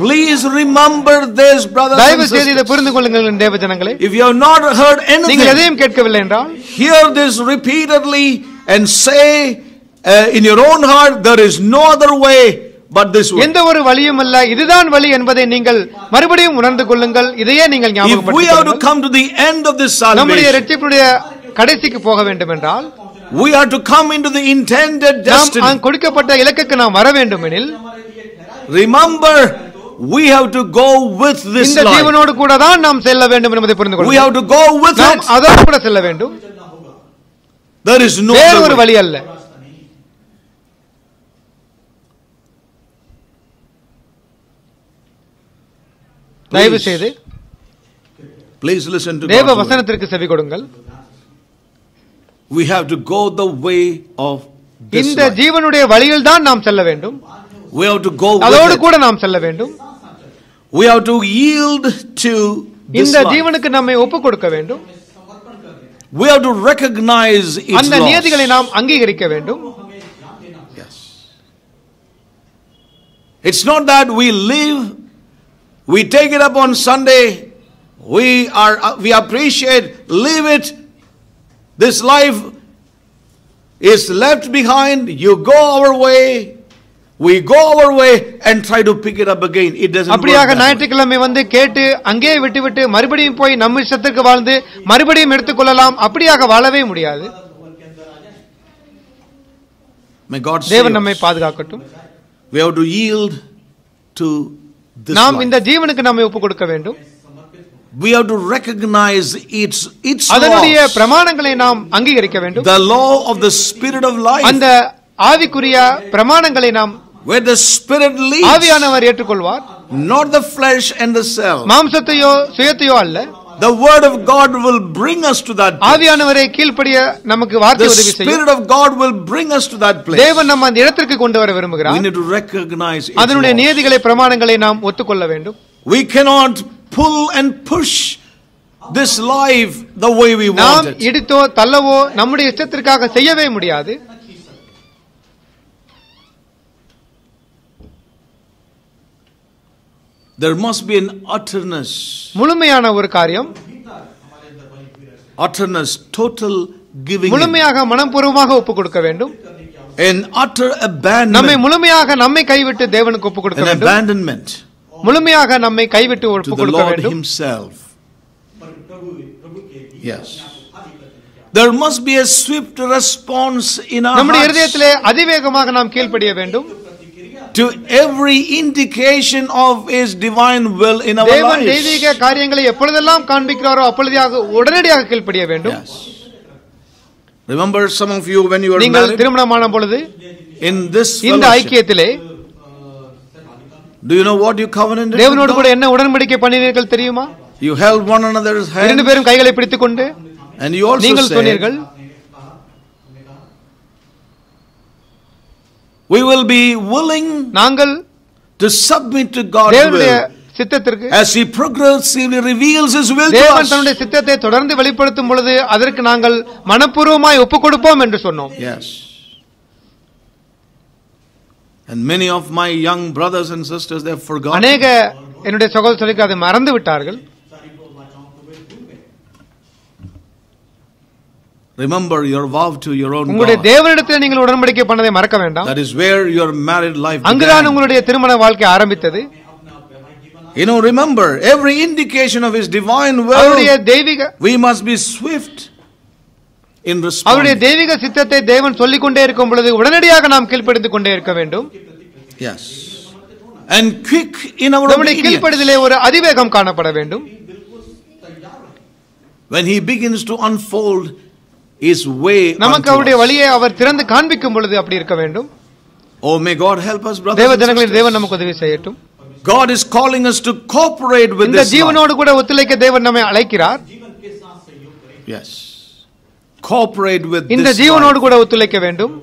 please remember this, brothers தயவு and செய்து இதை sisters. புரிந்து கொள்ளுங்கள் என் தேவ ஜனங்களே If you have not heard நீங்கள் anything, எதையும் கேட்கவில்லை என்றால் hear this repeatedly and say uh, in your own heart, there is no other way but this way. எந்த ஒரு வழியும் அல்ல இதுதான் வழி என்பதை நீங்கள் மறுபடியும் உணர்ந்து கொள்ளுங்கள் இதையே நீங்கள் If we have to ஞாபகப்படுத்திக் come to the end of this நம்முடைய salvation, ரட்சிப்பினுடைய கடைசிக்கு போக வேண்டும் என்றால் we have to come into the intended நாம் destiny. அங்கு கொடுக்கப்பட்ட இலக்குக்கு நாம் வர வேண்டும் எனில் Remember, we have to go with this இந்த life. ஜீவனோடு கூட தான் நாம் செல்ல வேண்டும் என்பதை புரிந்து We கொள்ளுங்கள் have to go with நாம் it. அதோடு கூட செல்ல வேண்டும் There is no வேறு ஒரு other way. வழி அல்ல தயவு Please. செய்து Please listen to தேவ God's word. வசனத்திற்கு செவி கொடுங்கள் We have to go the way of this இந்த life. ஜீவனுடைய வழியில் தான் நாம் செல்ல வேண்டும் We have to go அதோடு with it. கூட நாம் செல்ல வேண்டும் We have to yield to this இந்த life. ஜீவனுக்கு நம்மை ஒப்புக் கொடுக்க வேண்டும் We have to recognize its அந்த laws. நியதிகளை நாம் அங்கீகரிக்க வேண்டும் Yes. It's not that we live, we take it up on Sunday, we are uh, we appreciate, live it. This life is left behind. You go our way, we go our way and try to pick it up again. It doesn't work. அப்படியாக that way. ஞாயிற்றுக்கிழமை வந்து கேட்டு அங்கேயே விட்டுவிட்டு மறுபடியும் போய் நம்ம இஷ்டத்திற்கு வாழ்ந்து மறுபடியும் எடுத்துக்கொள்ளலாம் அப்படியாக வாழவே முடியாது May God save தேவன் நம்மை us. பாதுகாக்கட்டும் We have to yield to this நாம் life. இந்த ஜீவனுக்கு நம்மை ஒப்புக் கொடுக்க வேண்டும் We have to recognize its its அதனுடைய laws. பிரமாணங்களை நாம் அங்கீகரிக்க வேண்டும் The law of the spirit of life. அந்த ஆவிக்குரிய பிரமாணங்களை நாம் where the spirit leads, ஆவியானவர் ஏற்றுக்கொள்வார் not the flesh and the cell. மாம்சத்தையோ சுயத்தையோ அல்ல The word of God will bring us to that place. ஆவியானவரை கீழ்ப்படிய நமக்கு வார்த்தை The உதவி செய்யும் spirit of God will bring us to that place. தேவன் நம்ம அந்த இடத்திற்கு கொண்டு வர We விரும்புகிறார் need to recognize its அதனுடைய laws. நியதிகளை பிரமாணங்களை நாம் ஒத்துக்கொள்ள வேண்டும் We cannot pull and push this life the way we நாம் want it. இடித்தோ தள்ளவோ நம்முடைய இஷ்டத்திற்காக செய்யவே முடியாது there must be an utterness முழுமையான ஒரு காரியம் utterness total giving முழுமையாக மனப்பூர்வமாக ஒப்பு கொடுக்க வேண்டும் an utter abandonment நம்மை முழுமையாக நம்மை கைவிட்டு தேவனுக்கு ஒப்பு கொடுக்க வேண்டும் abandonment முழுமையாக நம்மை கைவிட்டு ஒப்பு கொடுக்க வேண்டும் himself yes there must be a swift response in our நம்முடைய இதயத்திலே அதிவேகமாக நாம் கீழ்ப்படிய வேண்டும் to every indication of His divine will in our தேவன் lives. தெய்வீக காரியங்களை எப்பொழுதெல்லாம் காண்பிக்கிறாரோ அப்பொழுதாக உடனடியாக கீழ்ப்படிய வேண்டும் Yes. Remember some of you when you were நீங்கள் married திருமணமான பொழுது in this இந்த fellowship. ஐக்கியத்திலே Do you know what you covenanted? with தேவனோடு கூட God? என்ன உடன்படிக்கை பண்ணினீர்கள் தெரியுமா You held one another's இரண்டு hand பேரும் கைகளை பிடித்துக் கொண்டு and you also நீங்கள் said, சொன்னீர்கள் we will be willing நாங்கள் to submit to God's தேவனுடைய will சித்தத்திற்கு as He progressively reveals His will to தேவன் us. தன்னுடைய சித்தத்தை தொடர்ந்து வெளிப்படுத்தும் பொழுது அதற்கு நாங்கள் மனப்பூர்வமாய் ஒப்புக் கொடுப்போம் என்று சொன்னோம் Yes. And many of my young brothers and sisters, they have forgotten. அநேக என்னுடைய சகோதரர்களுக்கு அதை மறந்து விட்டார்கள் Remember your vow to your own God. தேவனிடத்தில் நீங்கள் உடன்படிக்கை பண்ணதை மறக்க வேண்டாம். That is where your married life அங்குதான் உங்களுடைய திருமண வாழ்க்கை ஆரம்பித்தது. You know, remember every indication of His divine will. We must be swift in response. Yes. And quick in our obedience. When he begins to unfold is way நமக்கு அவருடைய வழியை அவர் திறந்து காண்பிக்கும் பொழுது அப்படி இருக்க வேண்டும் ஓ may God help us brother தேவ ஜனங்களில் தேவன் நமக்கு உதவி செய்யட்டும் God is calling us to cooperate with இந்த ஜீவனோடு கூட ஒத்துழைக்க தேவன் நம்மை அழைக்கிறார் Yes cooperate with இந்த ஜீவனோடு கூட ஒத்துழைக்க வேண்டும்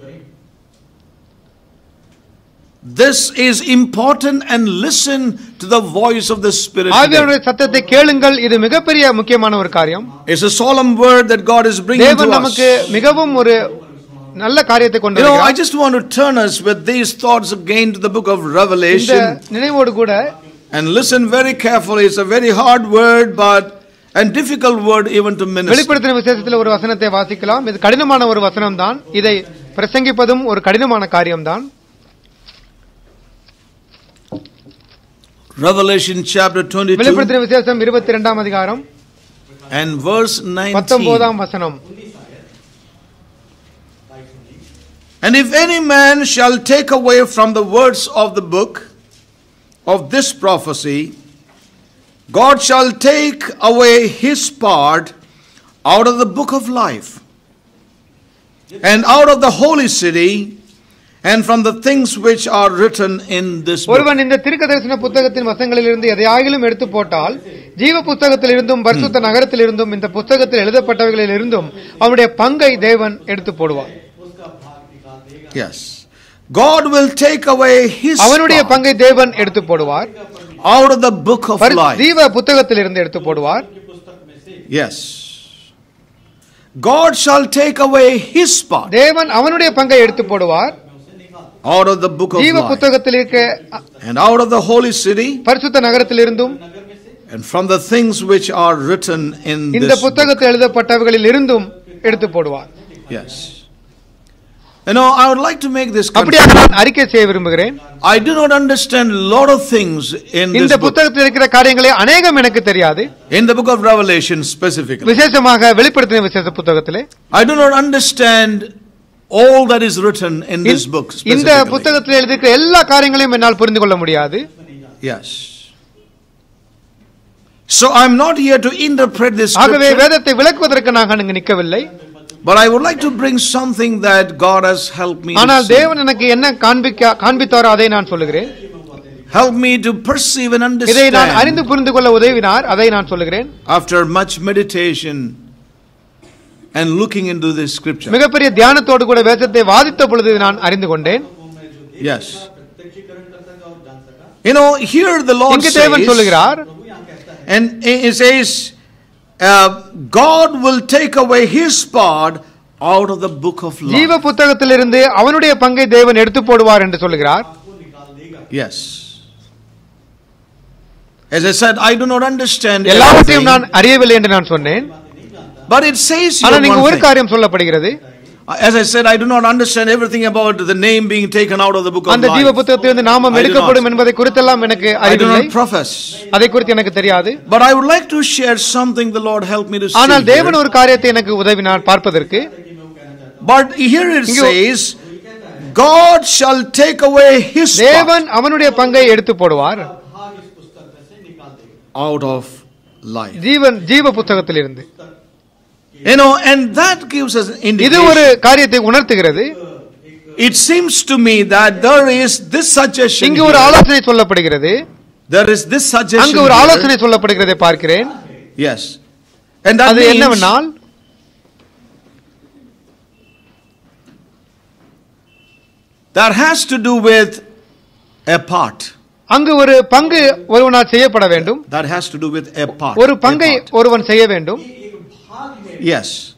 This is important and listen to the voice of the Spirit. today. ஆவியானுடைய சத்தத்தை கேளுங்கள் இது மிகப்பெரிய முக்கியமான ஒரு காரியம் It's a solemn word that God is bringing தேவன் to us. நமக்கு மிகவும் ஒரு நல்ல காரியத்தை கொண்டு You know, I வருகிறார். just want to turn us with these thoughts again to the book of இந்த Revelation நினைவோடு கூட and listen very carefully. It's a very hard word, but and difficult word even to minister. வெளிப்படுத்தின விசேஷத்தில் ஒரு வசனத்தை வாசிக்கலாம் இது கடினமான ஒரு வசனம் தான் இதை பிரசங்கிப்பதும் ஒரு கடினமான காரியம்தான் Revelation chapter 22 வெளிப்படுத்தின விசேஷம் இருபத்தி இரண்டாம் அதிகாரம் and verse 19. பத்தொன்பதாம் வசனம் And if any man shall take away from the words of the book of this prophecy, God shall take away his part out of the book of life, and out of the holy city, and from the things which are written in this book. ஒருவன் இந்த தீர்க்கதரிசன புத்தகத்தின் வசங்களிலிருந்து எதையாகிலும் எடுத்து போட்டால் ஜீவ புத்தகத்தில் இருந்தும் பரிசுத்த நகரத்தில் இருந்தும் இந்த புத்தகத்தில் எழுதப்பட்டவைகளில் இருந்தும் அவனுடைய பங்கை தேவன் எடுத்து போடுவார் Yes. God will take away his அவனுடைய part பங்கை தேவன் எடுத்து போடுவார் out of the book of பரி- life. ஜீவ புத்தகத்தில் இருந்து எடுத்து போடுவார் Yes. God shall take away his part தேவன் அவனுடைய பங்கை எடுத்து போடுவார் out of the book of ஜீவ life புத்தகத்தில் இருக்க and out of the holy city பரிசுத்த and from the things which are written in இந்த this book. புத்தகத்தில் எழுதப்பட்டவைகளில் இருந்தும் எடுத்து போடுவார் Yes. You know, I would like to make this அப்படியாக confession. நான் அறிக்கை செய்ய விரும்புகிறேன் I do not understand a lot of things in இந்த புத்தகத்தில் இருக்கிற காரியங்களே அநேகம் எனக்கு தெரியாது in the book of Revelation specifically. விசேஷமாக வெளிப்படுத்தின விசேஷ புத்தகத்திலே I do not understand all that is written in this book இந்த specifically. புத்தகத்தில் எழுதியிருக்கிற எல்லா காரியங்களையும் என்னால் புரிந்து கொள்ள முடியாது Yes. So I'm not here to interpret this ஆகவே scripture, வேதத்தை விளக்குவதற்கு நான் அங்கு நிற்கவில்லை but I would like to bring something that God has helped me ஆனால் to see. தேவன் எனக்கு என்ன காண்பிக்க காண்பித்தாரோ அதை நான் சொல்லுகிறேன் Help me to perceive and இதை நான் அறிந்து understand புரிந்து கொள்ள உதவினார் அதை நான் சொல்லுகிறேன் after much meditation and looking into this scripture. மிகப்பெரிய தியானத்தோடு கூட வேதத்தை வாதித்த பொழுது நான் அறிந்து கொண்டேன். Yes. You know, here the Lord says, and he says uh, God will take away his part out of the book of life. ஜீவ புத்தகத்திலிருந்து அவனுடைய பங்கை தேவன் Yes. As I said, I do not understand. But it says here one ஒரு uh, As I said, I do not understand everything about the name being taken out of the book of life. அந்த தீப புத்தகத்திலிருந்து I do not profess. But I would like to share something the Lord helped me to see. But here it says God shall take away his தேவன் Out of life. You know, and that gives us an இது ஒரு. காரியத்தை உணர்த்துகிறது It seems to me that there is this suggestion. இங்கு ஒரு. ஆலோசனை சொல்லப்படுகிறது There is this suggestion. அங்கு ஒரு. ஆலோசனை சொல்லப்படுகிறதை பார்க்கிறேன் Yes. And that அது என்னவென்றால் that has to do with a part. அங்கு ஒரு பங்கு ஒருவனால் செய்யப்பட வேண்டும் That has to do with a part. ஒரு பங்கை. ஒருவன் செய்ய வேண்டும் Yes.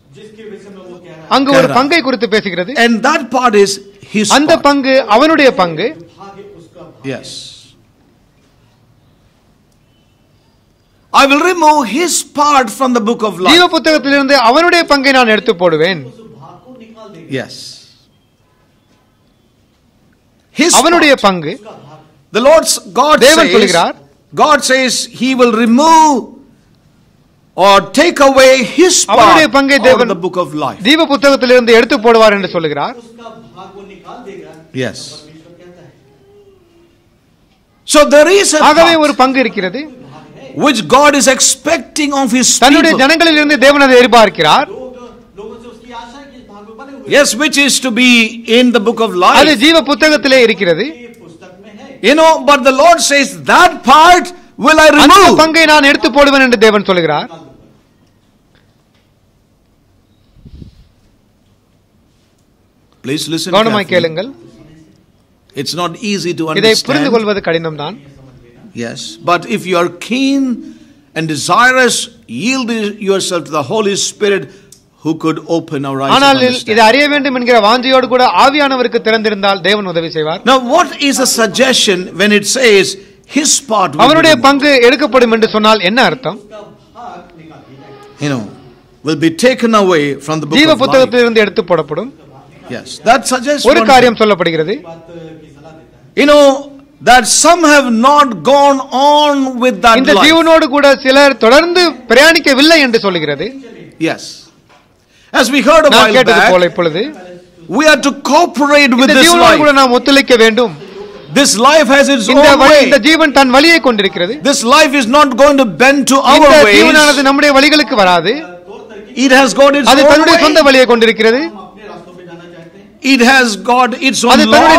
அங்கு ஒரு பங்கை குறித்து பேசுகிறது. And that part is his அந்த பங்கு அவனுடைய பங்கு. Yes. I will remove his part from the book of life. ஜீவ புத்தகத்திலிருந்து அவனுடைய பங்கை நான் எடுத்து போடுவேன். Yes. His அவனுடைய பங்கு. The lord's god says god says he will remove or take away His அவருடைய part பங்கை out of தேவன் the book of life. ஜீவ புத்தகத்திலிருந்து எடுத்து போடுவார் என்று சொல்லுகிறார் उसका भाग वो निकाल देगा Yes. परमेश्वर कहता है So there is a ஆகவே ஒரு part பங்கு இருக்கிறது which God is expecting of His தன்னுடைய people. ஜனங்களிலிருந்து தேவன் அதை எதிர்பார்க்கிறார் लोग लोगों से उसकी आशा है कि इस भाग में बने हुए Yes, which is to be in the book of அது life. ஜீவ புத்தகத்திலே இருக்கிறது ये पुस्तक में है You know, but the Lord says that part will I அந்த remove. பங்கை நான் எடுத்து போடுவேன் என்று தேவன் சொல்கிறார் Please listen கவனமாய் carefully. கேளுங்கள் It's not easy to இதை புரிந்து understand. கொள்வது கடினம்தான் Yes, but if you are keen and desirous, yield yourself to the Holy Spirit who could open our eyes. and ஆனால் இதை understand. அறிய வேண்டும் என்கிற வாஞ்சையோடு கூட ஆவியானவருக்கு திறந்திருந்தால் தேவன் உதவி செய்வார் Now, what is a suggestion when it says his part will be எடுக்கப்படும் என்று சொன்னால் என்ன you know will be taken away from the book ஜீவ புத்தகத்திலிருந்து yes that suggests ஒரு காரியம் you know that some have not gone on with that life. ஜீவனோடு கூட சிலர் yes. As we heard a while back we are to cooperate with this life. கூட நாம் ஒத்துழைக்க this life has its own way. This life is not going to bend to our ways. It has got its own way. It has got its own laws.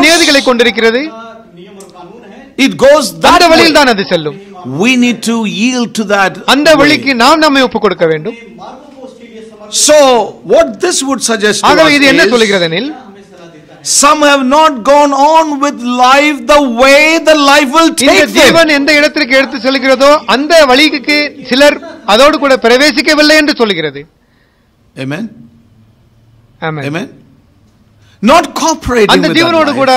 It goes that way. We need to yield to that way. So, what this would suggest to us is, some have not gone on with life the way the life will take them. ஜீவன் எந்த இடத்திற்கு எடுத்து செல்கிறதோ அந்த வழிக்கு சிலர் அதோடு கூட பிரவேசிக்கவில்லை என்று சொல்கிறது Amen. Amen. Amen. Not cooperating அந்த ஜீவனோடு கூட.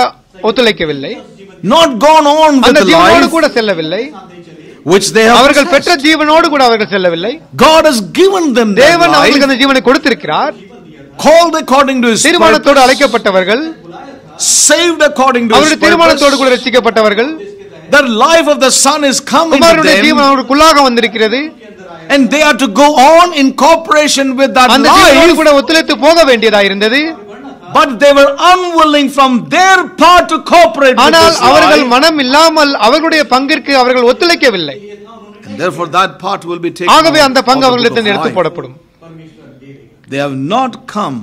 ஒத்துழைக்கவில்லை Not gone on with அந்த ஜீவனோடு கூட செல்லவில்லை which they have அவர்கள் பெற்ற. ஜீவனோடு கூட அவர்கள் செல்லவில்லை God has given them தேவன் அவர்களுக்கு அந்த ஜீவனை கொடுத்திருக்கிறார் called according to his தீர்மானத்தோடு அழைக்கப்பட்டவர்கள் saved according to அவருடைய தீர்மானத்தோடு கூட ரட்சிக்கப்பட்டவர்கள் the life of the son is coming குமாரனுடைய தீர்மானம் அவருக்குள்ளாக வந்திருக்கிறது and they are to go on in cooperation with that life அந்த தீர்மானம் கூட ஒத்துழைத்து போக வேண்டியதாக இருந்தது but they were unwilling from their part to cooperate ஆனால் அவர்கள் மனம் இல்லாமல் அவர்களுடைய பங்கிற்கு அவர்கள் ஒத்துழைக்கவில்லை and therefore that part will be taken ஆகவே அந்த பங்கு அவர்களிடத்தில் எடுத்து போடப்படும் They have not come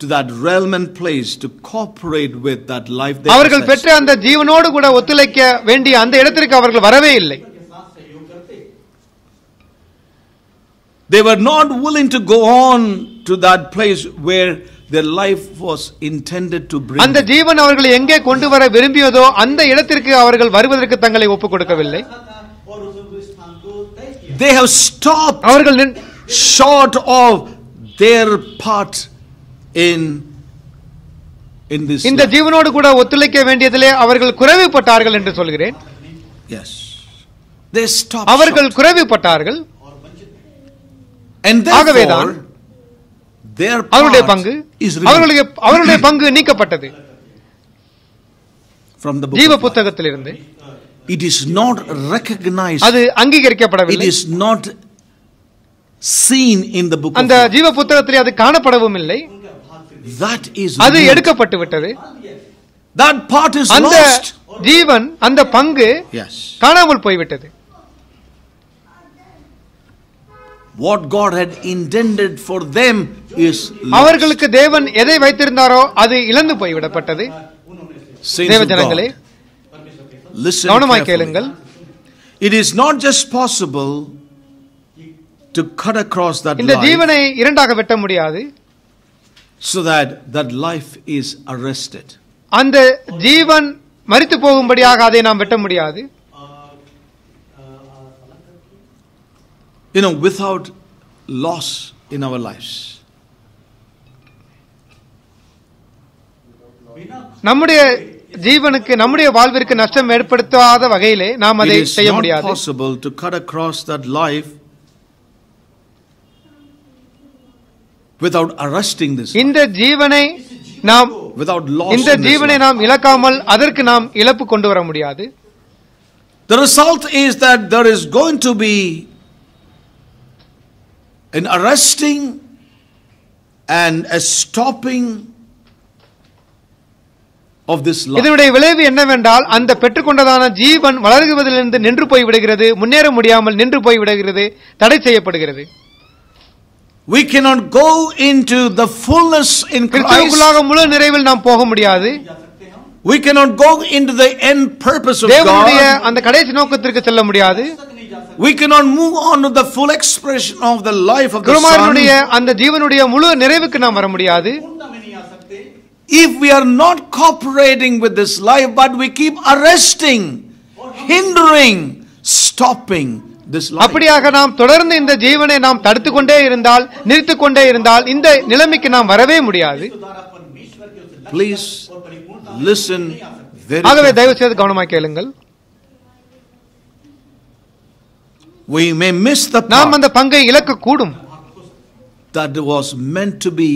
to that realm and place to cooperate with that life they அவர்கள் பெற்ற அந்த ஜீவனோடு கூட ஒத்துழைக்க வேண்டிய அந்த இடத்திற்கு அவர்கள் வரவே இல்லை They were not willing to go on to that place where their life was intended to bring. அந்த ஜீவன் அவர்களை எங்கே கொண்டு வர விரும்பியதோ அந்த இடத்திற்கு அவர்கள் வருவதற்கு தங்களை ஒப்புக் கொடுக்கவில்லை They have stopped. அவர்கள் short of their part in in this இந்த ஜீவனோடு கூட ஒத்துழைக்க வேண்டியதிலே அவர்கள் குறைவுபட்டார்கள் என்று சொல்கிறேன். Yes. They stop அவர்கள் குறைவுபட்டார்கள். And ஆகவேதான் அவருடைய பங்கு அவர்களுடைய அவருடைய பங்கு நீக்கப்பட்டது. From the book ஜீவ புத்தகத்திலிருந்து. It is not recognized. அது அங்கீகரிக்கப்படவில்லை. It is not seen in the book. அந்த of life. ஜீவ புத்தகத்திலே அது காணப்படவும் இல்லை That is அது removed. எடுக்கப்பட்டு விட்டது That part is அந்த lost. ஜீவன் அந்த பங்கு Yes. காணாமல் போய்விட்டது What God had intended for them is lost. அவர்களுக்கு தேவன் எதை வைத்திருந்தாரோ அது இழந்து போய்விடப்பட்டது Saints தேவ of ஜனங்களே God, listen கவனமாய் carefully. கேளுங்கள் It is not just possible to cut across that இந்த life ஜீவனை இரண்டாக வெட்ட முடியாது so that that life is arrested. அந்த ஜீவன் மரித்து போகும்படியாக அதை நாம் வெட்ட முடியாது You know, without loss in our lives. बिना நம்முடைய ஜீவனுக்கு நம்முடைய வாழ்விற்கு நஷ்டம் ஏற்படுத்தாத வகையிலே நாம் It அதை is செய்ய not முடியாது possible to cut across that life without arresting this, இந்த ஜீவனை நாம் without loss இந்த ஜீவனை. நாம் இழக்காமல் அதற்கு நாம் இழப்பு கொண்டு வர முடியாது The result is that there is going to be an arresting and a stopping of this life. இதனுடைய விளைவு என்னவென்றால் அந்த பெற்றுக்கொண்டதான ஜீவன் வளர்வதிலிருந்து நின்று போய் விடுகிறது முன்னேற முடியாமல் நின்று போய் விடுகிறது தடை செய்யப்படுகிறது we cannot go into the fullness in Christ. we cannot go into the end purpose of தேவனுடைய we cannot move on to the full expression of the life of the son. அந்த ஜீவனுடைய முழு நிறைவுக்கு நாம் if we are not cooperating with this life but we keep arresting hindering stopping அப்படியாக நாம் தொடர்ந்து இந்த ஜீவனை நாம் தடுத்து கொண்டே இருந்தால் நிறுத்து கொண்டே இருந்தால் இந்த நிலைமைக்கு நாம் வரவே முடியாது. ஆகவே தயவு செய்து கவனமாக கேளுங்கள். We may miss the நாம் அந்த பங்கை இழக்க கூடும் that was meant to be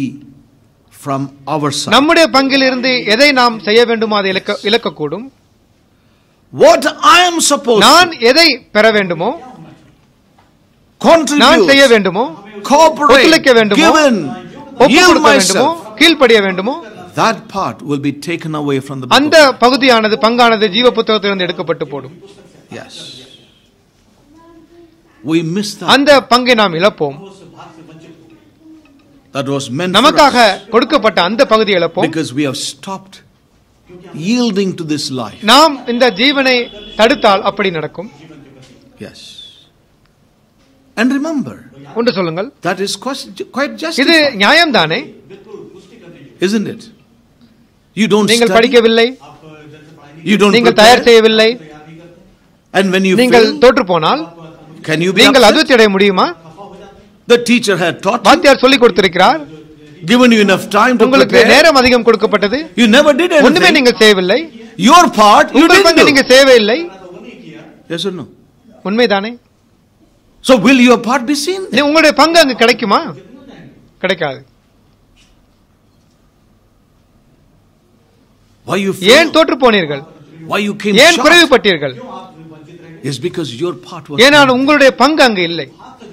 from our side. நம்முடைய பங்கில் இருந்து எதை நாம் செய்ய வேண்டுமோ அதை இழக்க இழக்க கூடும் what i am supposed நான் எதை பெற வேண்டுமோ நான் செய்ய வேண்டுமோ? ஒத்துழைக்க வேண்டுமோ? ஒப்பு வேண்டுமோ? கீழ்ப்படிய that part will be taken away from the அந்த பகுதியானது பங்கானது ஜீவ புத்தகத்திலிருந்து எடுக்கப்பட்டு போடும். Yes. We miss that. அந்த பங்கை நாம் இழப்போம். That was meant நமக்காக கொடுக்கப்பட்ட அந்த பகுதி இழப்போம். Because we have stopped yielding to this life. நாம் இந்த ஜீவனை தடுத்தால் அப்படி நடக்கும். Yes. And remember, that is quite just isn't it? You don't நீங்கள் you don't and when you can you be the teacher had taught வாத்தியார் given you enough time to உங்களுக்கு you never did anything. your part you didn't நீங்க yes or no? So will your part be seen? உங்களுடைய பங்கு அங்கு கிடைக்குமா கிடைக்காது Why you ஏன்? தோற்று போனீர்கள் Why you came ஏன்? குறைவுபட்டீர்கள் Is because your part was ஏனால் உங்களுடைய பங்கு அங்கு இல்லை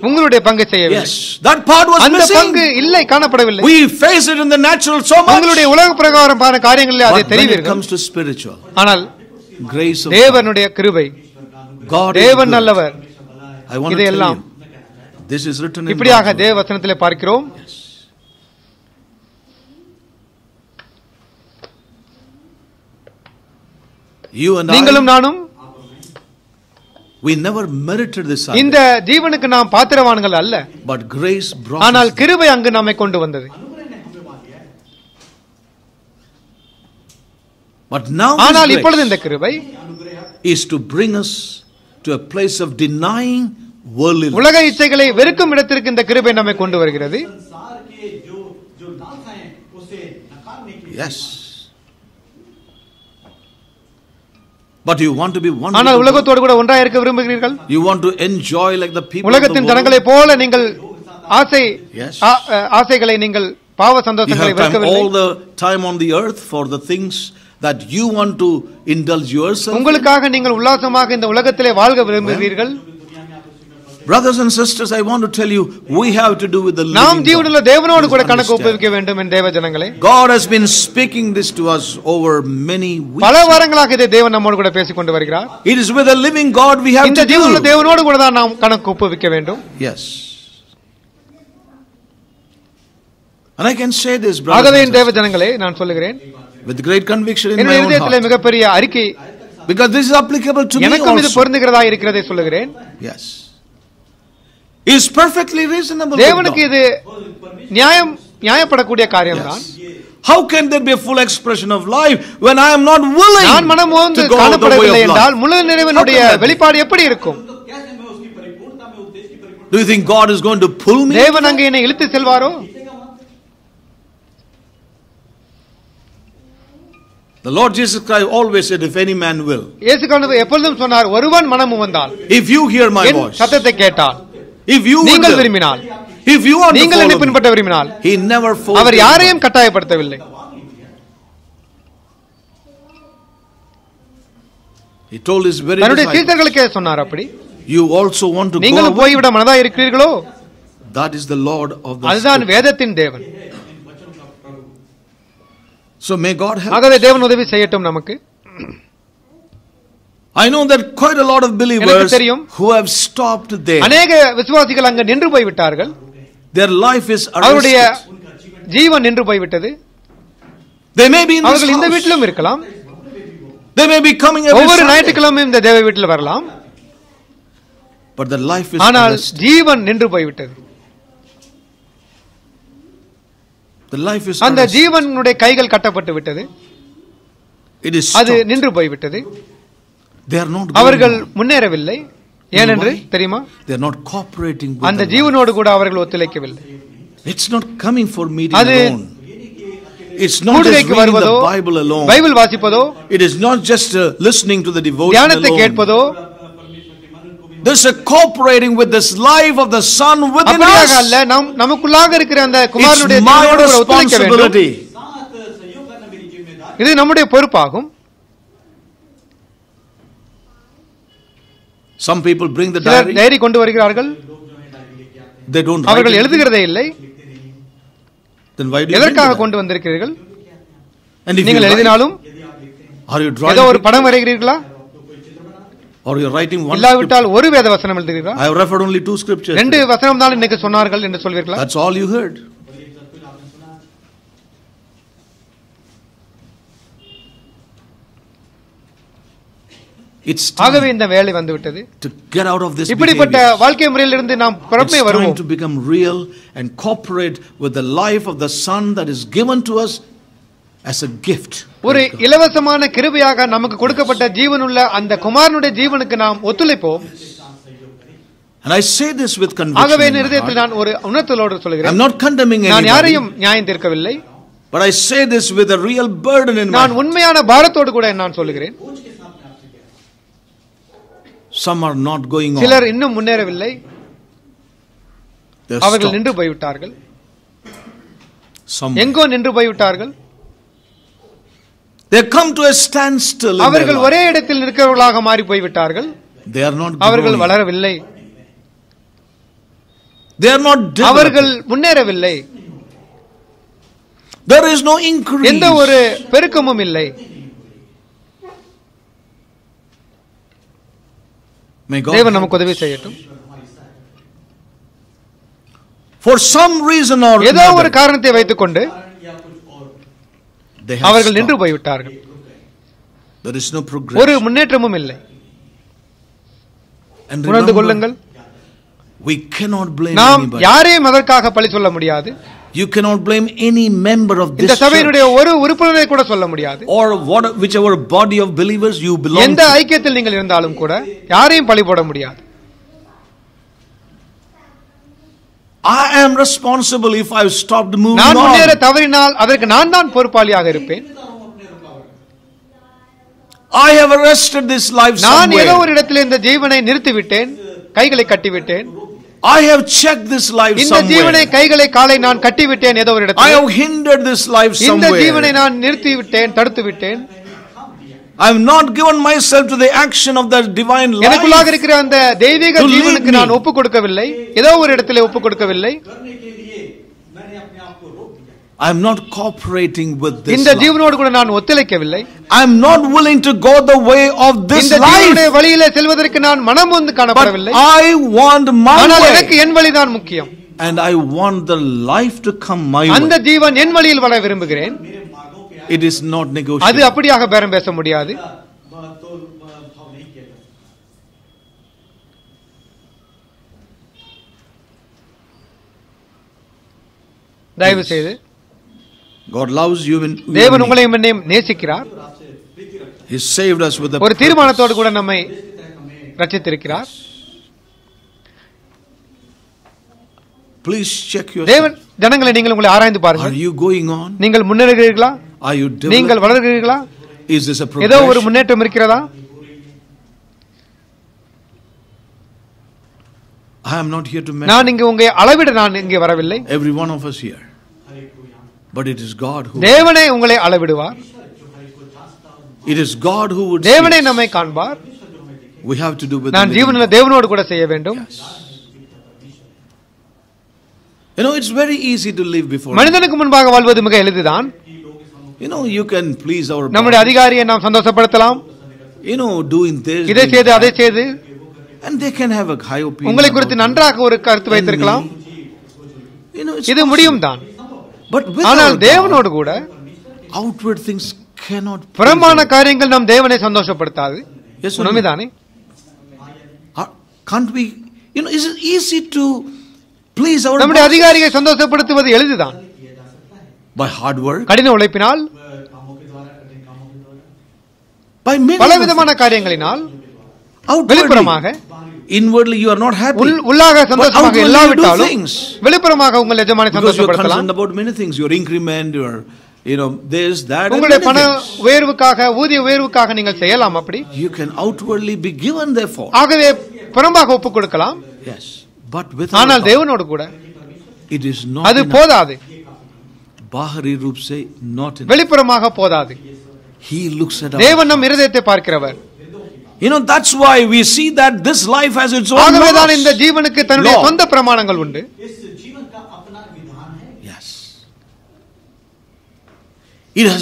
உங்களுடைய பங்கை செய்யவில்லை Yes, that part was அந்த பங்கு. இல்லை காணப்படவில்லை We face it in the natural so much. உங்களுடைய உலக பிரகாரமான காரியங்களில் அதை தெரிவீர்கள் comes to spiritual, ஆனால் grace of தேவனுடைய கிருபை God தேவன். நல்லவர் I want to tell இதையெல்லாம் you, this is written in இப்படியாக God's word. தேவ வசனத்திலே பார்க்கிறோம் You and நீங்களும் I, நானும் we never merited this, இந்த ஜீவனுக்கு நாம் பாத்திரவான்கள் அல்ல but grace brought ஆனால் us. கிருபை அங்கு நம்மை கொண்டு வந்தது But now ஆனால் this இப்பொழுது இந்த grace கிருபை is to bring us to a place of denying worldliness. உலக Yes. But you want to be one you want to enjoy like the people உலகத்தின் ஜனங்களை all the time on the earth for the things that you want to indulge yourself. in. உங்களுக்காக நீங்கள் உல்லாசமாக இந்த உலகத்திலே வாழ்க விரும்புகிறீர்கள் Brothers and sisters, I want to tell you, we have to do with the நாம் living God. ஜீவனுள்ள தேவனோடு கூட Please கணக்கு understand. ஒப்புவிக்க வேண்டும் என் தேவ ஜனங்களே God has been speaking this to us over many பல weeks. வாரங்களாக இதை தேவன் நம்மோடு கூட பேசிக் கொண்டு வருகிறார் It is with the living God we have இந்த to ஜீவனுள்ள do. தேவனோடு கூட தான் நாம் கணக்கு ஒப்புவிக்க வேண்டும் Yes. And I can say this, ஆகவே brothers என் and தேவ sisters, ஜனங்களே நான் சொல்லுகிறேன் with great conviction in my own heart. because this is applicable to me also. Yes. Is perfectly reasonable. Yes. How can there be a full expression of life when I am not willing to go? ஓந்து Do you think God is going to pull me? The Lord Jesus Christ always said, if any man will. இயேசு கண்டு எப்பொழுதும் சொன்னார் ஒருவன் மனமும் வந்தால் If you hear my N voice, சத்தத்தை கேட்டால் if you நீங்கள் will, விரும்பினால் if you want to நீங்கள் என்னை follow me, பின்பற்ற விரும்பினால் He never forced our anyone. யாரையும் கட்டாயப்படுத்தவில்லை He told his very தன்னுடைய disciples, சீசர்களுக்கே சொன்னார் அப்படி You also want to go நீங்களும் away? போய்விட மனதா இருக்கிறீர்களோ That is the Lord of the அதுதான் Scripture. வேதத்தின் தேவன் So may God help. ஆகவே தேவன் உதவி செய்யட்டும் நமக்கு I know that quite a lot of believers who have stopped there. அநேக விசுவாசிகள் அங்க நின்று போய்விட்டார்கள் Their life is அவருடைய. ஜீவன் நின்று போய்விட்டது They may be in அவர்கள் இந்த. வீட்டிலும் இருக்கலாம் They may be coming every ஒவ்வொரு. ஞாயிற்றுக்கிழமையும் இந்த தேவ வீட்டில் வரலாம் But their life is ஆனால். ஜீவன் நின்று போய்விட்டது The life is அந்த. ஜீவனுடைய கைகள் கட்டப்பட்டு விட்டது அது. நின்று போய்விட்டது அவர்கள். முன்னேறவில்லை ஏனென்று தெரியுமா அந்த. ஜீவனோடு கூட அவர்கள் ஒத்துழைக்கவில்லை It's not coming for meeting அது. It's not just கூடுகைக்கு reading வருவதோ the Bible alone. பைபிள் வாசிப்பதோ It is not just uh, listening to the devotion தியானத்தை alone. கேட்பதோ this is cooperating with this life of the son within us. அல்ல நம் நமக்குள்ளாக இருக்கிற அந்த குமாரனுடைய தன்மையோடு இது நம்முடைய பொறுப்பாகும். Some people bring the diary கொண்டு வருகிறார்கள். They don't அவர்கள் எழுதுகிறதே இல்லை. Then why எதற்காக கொண்டு வந்திருக்கிறீர்கள்? நீங்கள் எழுதினாலும் are you drawing ஒரு படம் வரைகிறீர்களா? or you're writing one scripture? இல்லாவிட்டால் ஒரு வேத வசனம் எழுதுகிறீர்களா I have referred only two scriptures. ரெண்டு வசனம் தான் இன்னைக்கு சொன்னார்கள் என்று சொல்வீர்களா That's all you heard. It's ஆகவே time இந்த வேலை வந்து விட்டது to get out of this இப்படிப்பட்ட behavior. வாழ்க்கை முறையிலிருந்து நாம் It's புறமே time வருவோம் to become real and cooperate with the life of the Son that is given to us as a gift. ஒரு இலவசமான கிருபையாக நமக்கு கொடுக்கப்பட்ட ஜீவனுள்ள அந்த குமாரனுடைய ஜீவனுக்கு நாம் ஒத்துழைப்போம் And I say this with ஆகவே conviction. என் in my இருதயத்தில் heart. நான் ஒரு உணர்த்தலோடு I'm சொல்கிறேன் not condemning நான் anybody, யாரையும் நியாயம் தீர்க்கவில்லை but I say this with a real burden in my நான் heart. உண்மையான பாரத்தோடு கூட நான் சொல்லுகிறேன் Some are not going சிலர் on. இன்னும் முன்னேறவில்லை They're அவர்கள் stopped. நின்று போய்விட்டார்கள் Some எங்கோ நின்று போய்விட்டார்கள் They come to a standstill. அவர்கள். ஒரே இடத்தில் நிற்கிறவர்களாக மாறி போய்விட்டார்கள் They are not அவர்கள். வளரவில்லை They are not அவர்கள். முன்னேறவில்லை There is no increase. எந்த ஒரு பெருக்கமும் இல்லை தேவன். நமக்கு உதவி செய்யட்டும் For some reason or ஏதோ ஒரு காரணத்தை வைத்துக்கொண்டு அவர்கள் நின்று. போய்விட்டார்கள் ஒரு. முன்னேற்றமும் இல்லை உணர்ந்து கொள்ளுங்கள் நாம். யாரையும் அதற்காக பழி சொல்ல முடியாது You cannot blame any member of this சபையினுடைய ஒரு உறுப்பினரை கூட சொல்ல முடியாது or what, whichever body of believers you belong எந்த. ஐக்கியத்தில் நீங்கள் இருந்தாலும் கூட யாரையும் பழி போட முடியாது I am responsible if I've stopped moving நான் முன்னேற. தவறினால் அதற்கு நான் தான் பொறுப்பாளியாக இருப்பேன் I have arrested this life நான் ஏதோ. ஒரு இடத்தில் இந்த ஜீவனை நிறுத்திவிட்டேன் கைகளை கட்டிவிட்டேன் I have checked this life இந்த ஜீவனை. கைகளை காலை நான் கட்டிவிட்டேன் ஏதோ ஒரு I இடத்தில் have hindered this life இந்த ஜீவனை. நான் நிறுத்தி விட்டேன் தடுத்து விட்டேன் I have not given myself to the action of the divine life. எனக்குள்ளாக இருக்கிற அந்த தெய்வீக I am not cooperating with this. இந்த ஜீவனோடு I am not willing to go the way of this life. இந்த I want my way. to எனக்கு என் And I want the life to come my way. அந்த ஜீவன் என் வழியில் It is not negotiable. அது அப்படியாக பேரம் பேச முடியாது. தயவு செய்து God loves you in தேவன் உங்களையும் என்னையும் நேசிக்கிறார். He saved us with ஒரு தீர்மானத்தோடு கூட நம்மை ரட்சித்திருக்கிறார் ப்ளீஸ் செக் யுவர் தேவன் ஜனங்களை நீங்கள் உங்களை ஆராய்ந்து பாருங்கள். யூ கோயிங் ஆன் நீங்கள் முன்னேறுகிறீர்களா? Are you நீங்கள் developing? வளர்கிறீர்களா Is this a ஏதோ ஒரு progression? முன்னேற்றம் இருக்கிறதா I am not here to measure நான் இங்கு உங்களை அளவிட நான் இங்கே வரவில்லை every one of us here. But it is God who. தேவனே உங்களை அளவிடுவார் It is God who would தேவனே see. நம்மை காண்பார் We have to do with the நான் living ஜீவனுள்ள God. தேவனோடு கூட செய்ய வேண்டும் You know, it's very easy to live before. Him. மனிதனுக்கு முன்பாக வாழ்வது மிக எளிதுதான் You know, you can please our நம்முடைய. அதிகாரியை நாம் சந்தோஷப்படுத்தலாம் You know, doing this. இதை செய்து அதை. செய்து And they can have a high opinion. உங்களை குறித்து. நன்றாக ஒரு கருத்து வைத்திருக்கலாம் You know, இது முடியும் தான் But ஆனால் தேவனோடு கூட outward things cannot. our- காரியங்கள் நம் தேவனை சந்தோஷப்படுத்தாது Yes no? உண்மைதானே Uh, Can't we? You know, is it easy to please our நம்முடைய அதிகாரியை சந்தோஷப்படுத்துவது எளிதுதான் by hard work kadina ulaippinal by many pala vidhamana karyangalinal velipuramaga inwardly you are not happy you santoshamaga ella vittalum velipuramaga ungal yajamani santoshapadalam about many things your increment your you know there's that ungale pana veervukaga oodi veervukaga neengal seyalam appadi you can outwardly be given therefore. agave parambaga oppu kodukalam yes but with anal devanodu kuda it is not adu podadhu பாஹரி ரூப் சே not வெளிப்புறமாக போதாது. He looks at தேவன் நம் இருதயத்தை பார்க்கிறவர். You know that's why we see that this life has its own ஆகவே தான் இந்த ஜீவனுக்கு தன்னுடைய சொந்த பிரமாணங்கள் உண்டு. Yes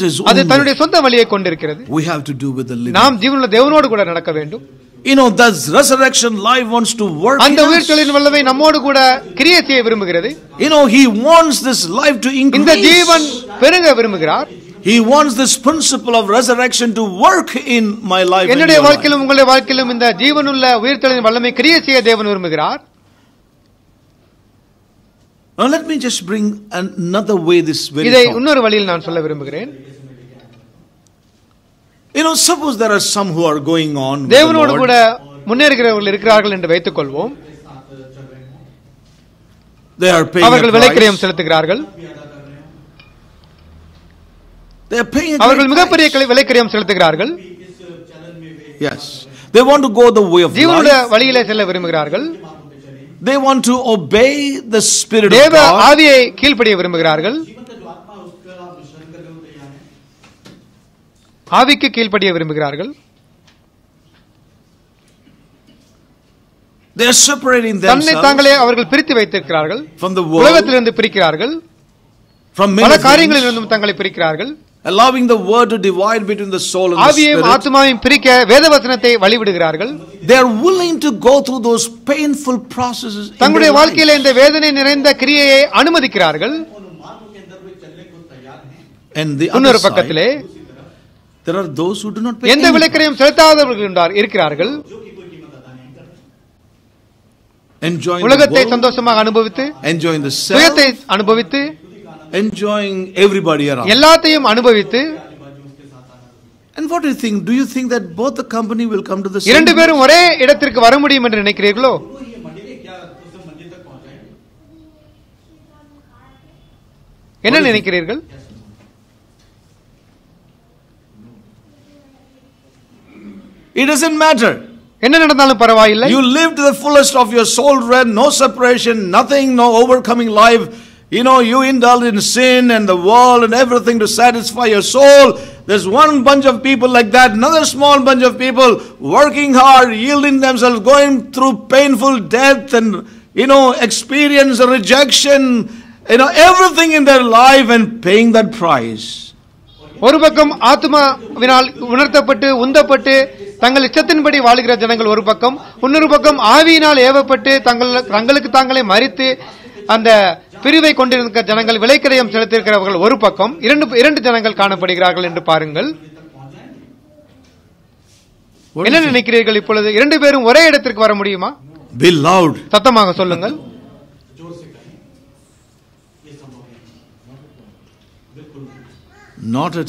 it அது தன்னுடைய சொந்த வழியை கொண்டிருக்கிறது. We have to do with the living. நாம் ஜீவனுள்ள தேவனோடு கூட நடக்க வேண்டும். You know, that resurrection life wants to work. அந்த in us. உயிர்த்தலின் வல்லமை நம்மோடு கூட கிரியை செய்ய விரும்புகிறது You know, He wants this life to இந்த ஜீவன் increase. பெருக விரும்புகிறார் He wants this principle of resurrection to work in my life. and என்னுடைய your life. வாழ்க்கையிலும் உங்களுடைய வாழ்க்கையிலும் இந்த ஜீவனுள்ள உயிர்த்தலின் வல்லமை கிரியை செய்ய தேவன் விரும்புகிறார் Now, let me just bring another way this very இதை thought. இன்னொரு வழியில் நான் சொல்ல விரும்புகிறேன் You know, suppose there are some who are going on. தேவனோடு. கூட முன்னேறுகிறவர்கள் இருக்கிறார்கள் என்று வைத்துக் கொள்வோம் They are paying a அவர்கள் விலைக்கிரயம். செலுத்துகிறார்கள் They are paying அவர்கள் மிகப்பெரிய விலைக்கிரயம் செலுத்துகிறார்கள் Yes. They want to go the way of ஜீவனுடைய. வழியிலே செல்ல விரும்புகிறார்கள் They want to obey the Spirit of தேவ God. ஆவியை கீழ்ப்படிய விரும்புகிறார்கள் ஆவிக்கு கீழ்ப்படிய விரும்புகிறார்கள் They are separating themselves தன்னை தாங்களே அவர்கள் பிரித்து வைத்திருக்கிறார்கள் from the world உலகத்திலிருந்து பிரிக்கிறார்கள் from பல காரியங்களிலிருந்தும் தங்களை பிரிக்கிறார்கள் allowing the word to divide between the soul and the spirit ஆத்மாவையும் பிரிக்க வேதவசனத்தை வழிவிடுகிறார்கள் they are willing to go through those painful processes தங்களுடைய வாழ்க்கையில இந்த வேதனை நிறைந்த கிரியையை அனுமதிக்கிறார்கள் and the other side There are those who do not pay எந்த விலைக்கரையும் செலுத்தாதவர்கள் இருக்கிறார்கள் enjoying உலகத்தை சந்தோஷமாக அனுபவித்து enjoying the self சுயத்தை அனுபவித்து enjoying everybody around எல்லாத்தையும் அனுபவித்து And what do you think? Do you think that both the company will come to the same? இரண்டு பேரும் ஒரே இடத்திற்கு வர முடியும் என்று நினைக்கிறீர்களோ? என்ன நினைக்கிறீர்கள்? It doesn't matter. என்ன நடந்தாலும் பரவாயில்லை You live to the fullest of your soul, red, no separation, nothing, no overcoming life. You know, you indulge in sin and the world and everything to satisfy your soul. There's one bunch of people like that, another small bunch of people working hard, yielding themselves, going through painful death and, you know, experience a rejection, you know, everything in their life and paying that price. ஒரு பக்கம் ஆத்மாவினால் உணர்த்தப்பட்டு உந்தப்பட்டு தங்கள் இச்சத்தின்படி வாழுகிற ஜனங்கள் ஒரு பக்கம் இன்னொரு பக்கம் ஆவியினால் ஏவப்பட்டு தங்கள் தங்களுக்கு தாங்களே மறித்து அந்த பிரிவை கொண்டிருக்கிற ஜனங்கள் விலைக்கடையம் செலுத்தியிருக்கிறவர்கள் ஒரு பக்கம் இரண்டு இரண்டு ஜனங்கள் காணப்படுகிறார்கள் என்று பாருங்கள். என்ன நினைக்கிறீர்கள் இப்பொழுது? இரண்டு பேரும் ஒரே இடத்திற்கு வர முடியுமா? சத்தமாக சொல்லுங்கள்.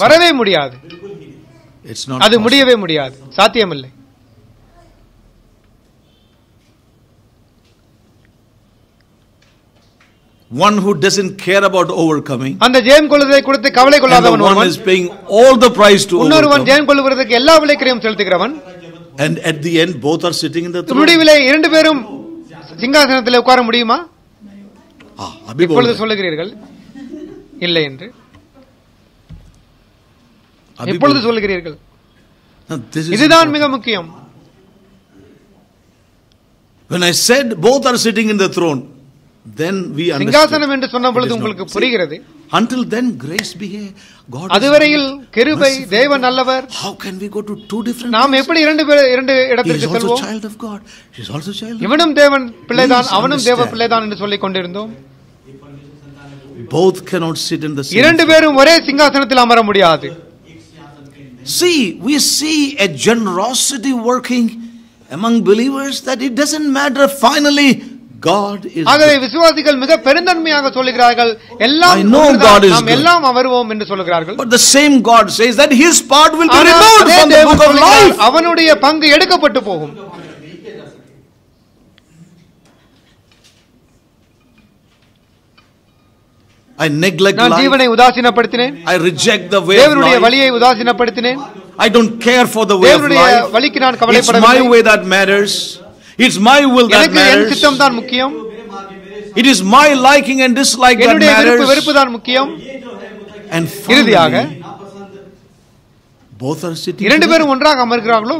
வரவே முடியாது. அது. முடியவே முடியாது சாத்தியமில்லை One who doesn't care about overcoming. அந்த ஜெயம் கொள்வதை கொடுத்து கவலை கொள்ளாதவன் one is paying all the price to இன்னொருவன். ஜெயம் கொள்வதற்கு எல்லா விலைக்கிரையும் செலுத்துகிறவன் And at the end, both are sitting in the throne. முடிவிலே இரண்டு பேரும் சிங்காசனத்தில் உட்கார முடியுமா Ah, இப்பொழுது. சொல்லுகிறீர்கள் இல்லை என்று எப்பொழுது சொல்லுகிறீர்கள் இதுதான். மிக முக்கியம் When I said both are sitting in the throne, then we. சிங்காசனம் என்று சொன்ன It பொழுது is not. உங்களுக்கு புரிகிறது Until then, grace be. God அதுவரையில் கிருபை. தேவன் நல்லவர் How can we go to two different நாம் எப்படி இரண்டு இரண்டு He is இடத்திற்கு also செல்வோம் child of God. He is also child of இவனும் தேவன் பிள்ளைதான் அவனும் தேவ. பிள்ளைதான் என்று சொல்லிக் கொண்டிருந்தோம் Both cannot sit in the same. இரண்டு பேரும் ஒரே சிங்காசனத்தில் அமர முடியாது See, we see a generosity working among believers that it doesn't matter. Finally, God is. ஆகவே விசுவாசிகள் மிக பெருந்தன்மையாக சொல்லுகிறார்கள் எல்லாம் I know ஒன்றுதான், God is நாம் good. எல்லாம் வருவோம் என்று சொல்லுகிறார்கள் But the same God says that His part will be ஆனால் removed அதே from the தேவன் book of சொல்லுகிறார், life. அவனுடைய பங்கு எடுக்கப்பட்டு போகும் I neglect நான் life. ஜீவனை உதாசீனப்படுத்தினேன் I reject the way of தேவனுடைய life. வழியை உதாசீனப்படுத்தினேன் I don't care for the way of தேவனுடைய life. வழிக்கு நான் It's my கவலைப்படவில்லை way that matters. It's my will that எனக்கு என் matters. சித்தம் தான் முக்கியம் It is my liking and dislike that என்னுடைய விருப்பு வெறுப்பு matters. தான் முக்கியம் And இறுதியாக finally, both are sitting இரண்டு together. பேரும் ஒன்றாக அமர்கிறார்களோ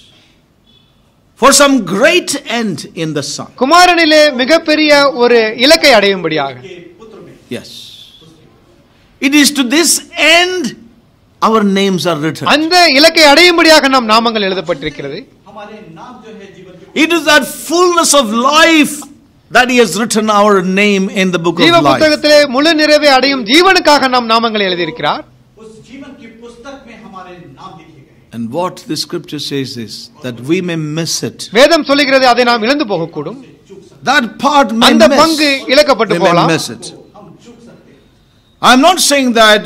for some great end in the son Kumaranile மிகப்பெரிய ஒரு இலக்கை அடையும்படியாக. Yes. It is to this end our names are written. அந்த இலக்கை அடையும்படியாக நம் நாமங்கள் எழுதப்பட்டிருக்கிறது. It is that fullness of life that he has written our name in the book of life. ஜீவ புத்தகத்திலே முழு nirave அடையும் ஜீவனுக்காக நம் நாமங்கள் எழுதி and what the scripture says is that we may miss it. வேதம் சொல்லுகிறது அதை நாம் இழந்து போக கூடும். That part may அந்த பங்கு இழக்கப்பட்டு போகலாம். May miss it. I am not saying that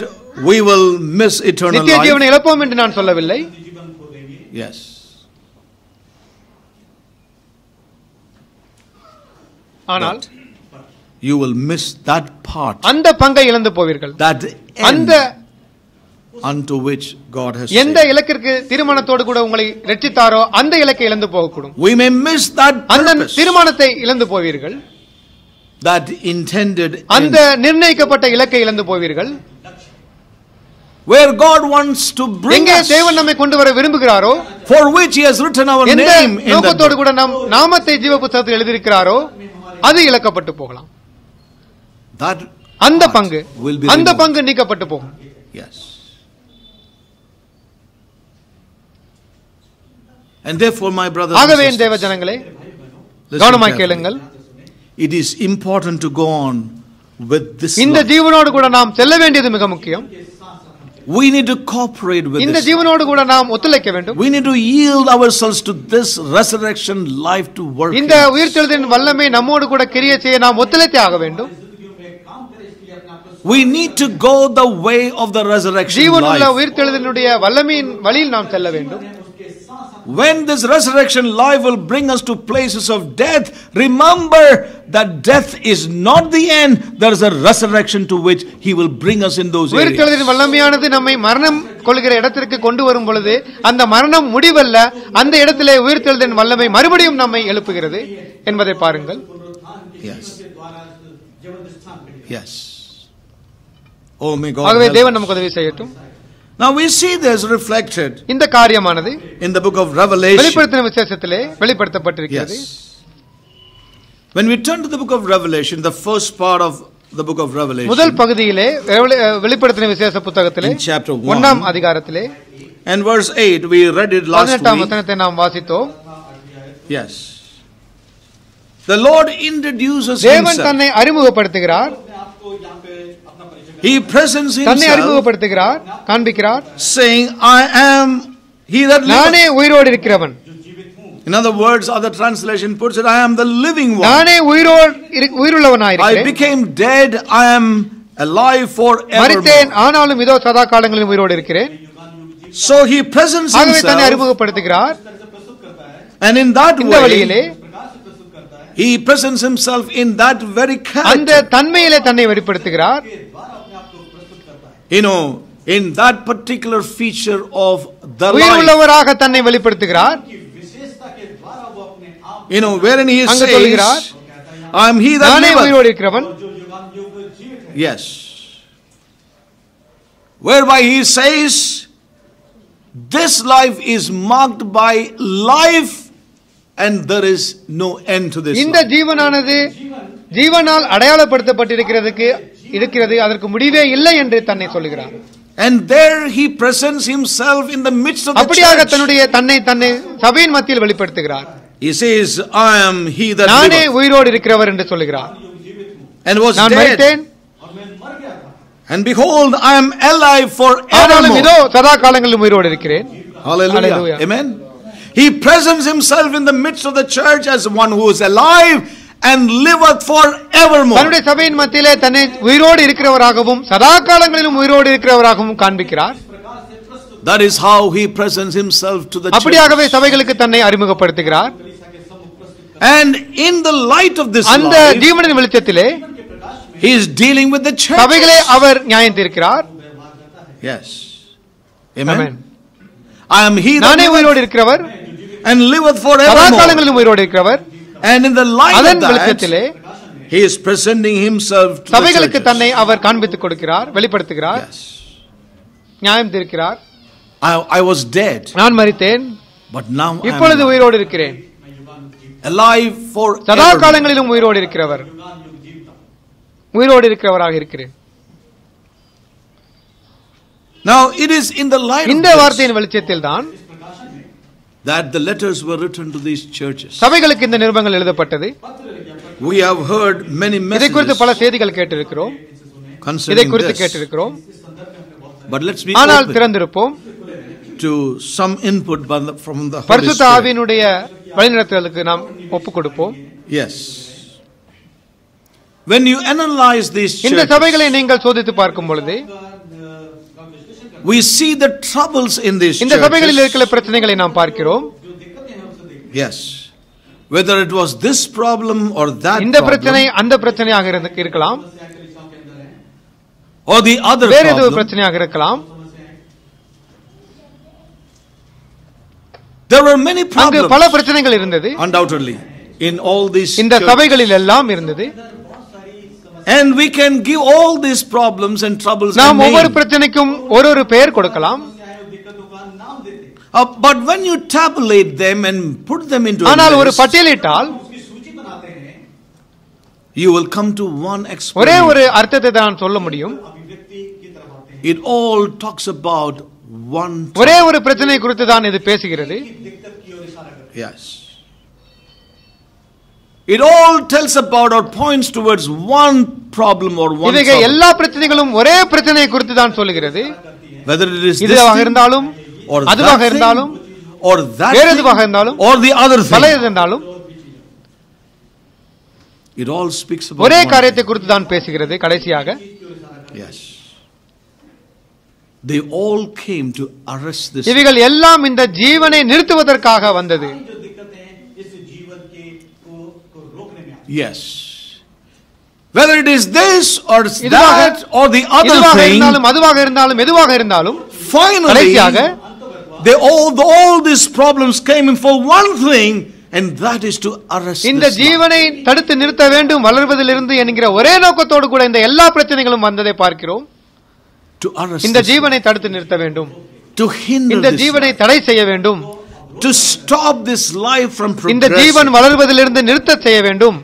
we will miss eternal life. நித்திய ஜீவனை இழப்போம் என்று நான் சொல்லவில்லை. Yes. ஆனால் you will miss that part. அந்த பங்கை இழந்து போவீர்கள். That end. அந்த unto which God has எந்த. இலக்கிற்கு திருமணத்தோடு கூட உங்களை ரட்சித்தாரோ அந்த இலக்கை இழந்து போகக்கூடும் We may miss that அந்த திருமணத்தை இழந்து போவீர்கள் that intended அந்த நிர்ணயிக்கப்பட்ட இலக்கை இழந்து போவீர்கள் where God wants to bring எங்கே தேவன் நம்மை கொண்டு வர விரும்புகிறாரோ for which He has written our எந்த name in that நோக்கத்தோடு. கூட நம் நாமத்தை ஜீவ புத்தகத்தில் எழுதியிருக்கிறாரோ அது இழக்கப்பட்டு போகலாம் That அந்த பங்கு அந்த. பங்கு நீக்கப்பட்டு போகும் Yes. And therefore, my brothers ஆகவே என் it is important to go on with this இந்த ஜீவனோடு கூட நாம் செல்ல வேண்டியது மிக முக்கியம். We need to cooperate with இந்த ஜீவனோடு கூட நாம் ஒத்துழைக்க வேண்டும். We need to yield ourselves to this resurrection life to work இந்த உயிர்த்தெழுதலின் வல்லமை நம்மோடு கூட கிரியை செய்ய நாம் ஒத்துழைத்தே ஆக வேண்டும். We need to go the way of the resurrection life. ஜீவனுள்ள உயிர்த்தெழுதலினுடைய வல்லமையின் வழியில் நாம் செல்ல வேண்டும். when this resurrection life will bring us to places of death, remember that death is not the end. There is a resurrection to which He will bring us in those areas. வல்லமையானது நம்மை மரணம் கொள்கிற இடத்திற்கு கொண்டு வரும் பொழுது அந்த மரணம் முடிவல்ல அந்த இடத்திலே உயிர்த்தெழுதின் வல்லமை மறுபடியும் நம்மை எழுப்புகிறது என்பதை பாருங்கள் ஆகவே தேவன் நமக்கு உதவி செய்யட்டும் Now we see this reflected இந்த காரியமானது in the book of Revelation. வெளிப்படுத்தின விசேஷத்திலே வெளிப்படுத்தப்பட்டிருக்கிறது Yes. When we turn to the book of Revelation, the first part of the book of Revelation, முதல் பகுதியிலே வெளி- வெளிப்படுத்தின விசேஷ புத்தகத்திலே in chapter 1, ஒன்னாம் அதிகாரத்திலே and verse 8, we read it last பதினெட்டாம் week. வசனத்தை நாம் வாசித்தோம் Yes. The Lord introduces தேவன் himself. தன்னை அறிமுகப்படுத்துகிறார் He presents தன்னை himself அறிமுகப்படுத்துகிறார் காண்பிக்கிறார் saying, I am he that நானே liveth. உயிரோடு இருக்கிறவன் In other words, other translation puts it, I am the living one. நானே உயிரோடு இரு- I உயிருள்ளவனாயிருக்கிறேன் became dead, I am alive மரித்தேன் forever. ஆனாலும் இதோ சதா காலங்களில் உயிரோடு இருக்கிறேன் So he presents ஆகவே தன்னை himself, அறிமுகப்படுத்துகிறார் and in that இந்த வழியிலே way, he presents himself in that very அந்த character. you know, in that particular feature of the உயிருள்ளவராக தன்னை வெளிப்படுத்துகிறார். you know wherein he is says I am he that நானே உயிரோடு yes. Whereby he says this life is marked by life and there is no end to this In the Jivananade, இந்த ஜீவனானது ஜீவனால் அடையாளப்படுத்தப்பட்டிருக்கிறதுக்கு இருக்கிறது அதற்கு முடிவே இல்லை என்று தன்னை and there he presents himself in the midst of the அப்படியாக தன்னுடைய தன்னை தன்னை சபையின் மத்தியில் வெளிப்படுத்துகிறார். He says i am he that நானே உயிரோடு இருக்கிறவர் என்று சொல்லுகிறார். And was நான் மரித்தேன். And behold i am alive for evermore இதோ சதா காலங்களிலும் உயிரோடு இருக்கிறேன். Hallelujah. Amen. He presents himself in the midst of the church as one who is alive and liveth forevermore. தன்னுடைய சபையின் மத்தியிலே தன்னை உயிரோடு இருக்கிறவராகவும் சதா காலங்களிலும் உயிரோடு இருக்கிறவராகவும் காண்பிக்கிறார் That is how he presents himself to the church. அப்படியாகவே சபைகளுக்கு தன்னை அறிமுகப்படுத்துகிறார் And in the light of this அந்த life, ஜீவனின் வெளிச்சத்திலே he is dealing with the church. சபைகளே அவர் நியாயம் தீர்க்கிறார் Yes. Amen. Amen. I am he that நானே liveth உயிரோடு இருக்கிறவர் and liveth சதா forevermore. காலங்களிலும் உயிரோடு இருக்கிறவர் And in the light அதன் of that, வெளிச்சத்திலே he is presenting himself to the சபைகளுக்கு. தன்னை அவர் காண்பித்துக் கொடுக்கிறார் வெளிப்படுத்துகிறார். நியாயம் தீர்க்கிறார். I, I was dead, நான் மரித்தேன். but now I இப்பொழுது am உயிரோடு இருக்கிறேன். Alive சதா forever. காலங்களிலும் உயிரோடு இருக்கிறவர். உயிரோடு இருக்கிறவராக இருக்கிறேன். Now it is in the light இந்த வார்த்தையின் வெளிச்சத்தில் தான் that the letters were written to these churches. சபைகளுக்கு இந்த நிருபங்கள் எழுதப்பட்டது We have heard many இதை குறித்து messages பல செய்திகள் கேட்டிருக்கிறோம் இதை குறித்து. கேட்டிருக்கிறோம் But let's be ஆனால் திறந்திருப்போம் to some input from the Holy பரிசுத்த. ஆவியினுடைய வழிநடத்துதலுக்கு நாம் ஒப்புக் கொடுப்போம் Yes. When you analyze these இந்த churches, சபைகளை நீங்கள் சோதித்து பார்க்கும் பொழுது we see the troubles in these இந்த சபைகளில். இருக்கிற பிரச்சனைகளை நாம் பார்க்கிறோம் Yes. Whether it was this problem or that இந்த பிரச்சனை அந்த பிரச்சனையாக இருக்கலாம் or the other வேறு ஏதோ பிரச்சனையாக இருக்கலாம் there were many அங்கு பல problems பிரச்சனைகள் இருந்தது undoubtedly in all these இந்த. சபைகளில் எல்லாம் இருந்தது and we can give all these problems and troubles நாம் ஒவ்வொரு பிரச்சனைக்கும் ஒரு ஒரு பெயர் கொடுக்கலாம். Uh, but when you tabulate them and put them into ஆனால் ஒரு பட்டியலிட்டால் you will come to one explanation ஒரே ஒரு அர்த்தத்தை தான் சொல்ல முடியும். It all talks about one ஒரே ஒரு பிரச்சனை குறித்து தான் இது பேசுகிறது. Yes. It all tells about or points towards one problem or one இவைகள். எல்லா பிரச்சனைகளும் ஒரே பிரச்சனையை குறித்து தான் சொல்லுகிறது Whether it is இதுவாக இருந்தாலும் அதுவாக இருந்தாலும் or that வேறு எதுவாக இருந்தாலும் or the other பல thing. எது இருந்தாலும் It all speaks about ஒரே காரியத்தை குறித்து தான் பேசுகிறது கடைசியாக. Yes. They all came to arrest this. இவைகள் எல்லாம் இந்த ஜீவனை நிறுத்துவதற்காக வந்தது yes whether it is this or that or the other thing இருந்தாலும் அதுவாக இருந்தாலும் எதுவாக இருந்தாலும் finally they all all these problems came in for one thing and that is to arrest இந்த ஜீவனை தடுத்து நிறுத்த வேண்டும் வளர்வதிலிருந்து என்கிற ஒரே நோக்கத்தோடு கூட இந்த எல்லா பிரச்சனைகளும் வந்ததை பார்க்கிறோம் to arrest இந்த ஜீவனை தடுத்து நிறுத்த வேண்டும் to hinder இந்த ஜீவனை தடை செய்ய வேண்டும் to stop this life from progressing இந்த ஜீவன் வளர்வதிலிருந்து நிறுத்த செய்ய வேண்டும்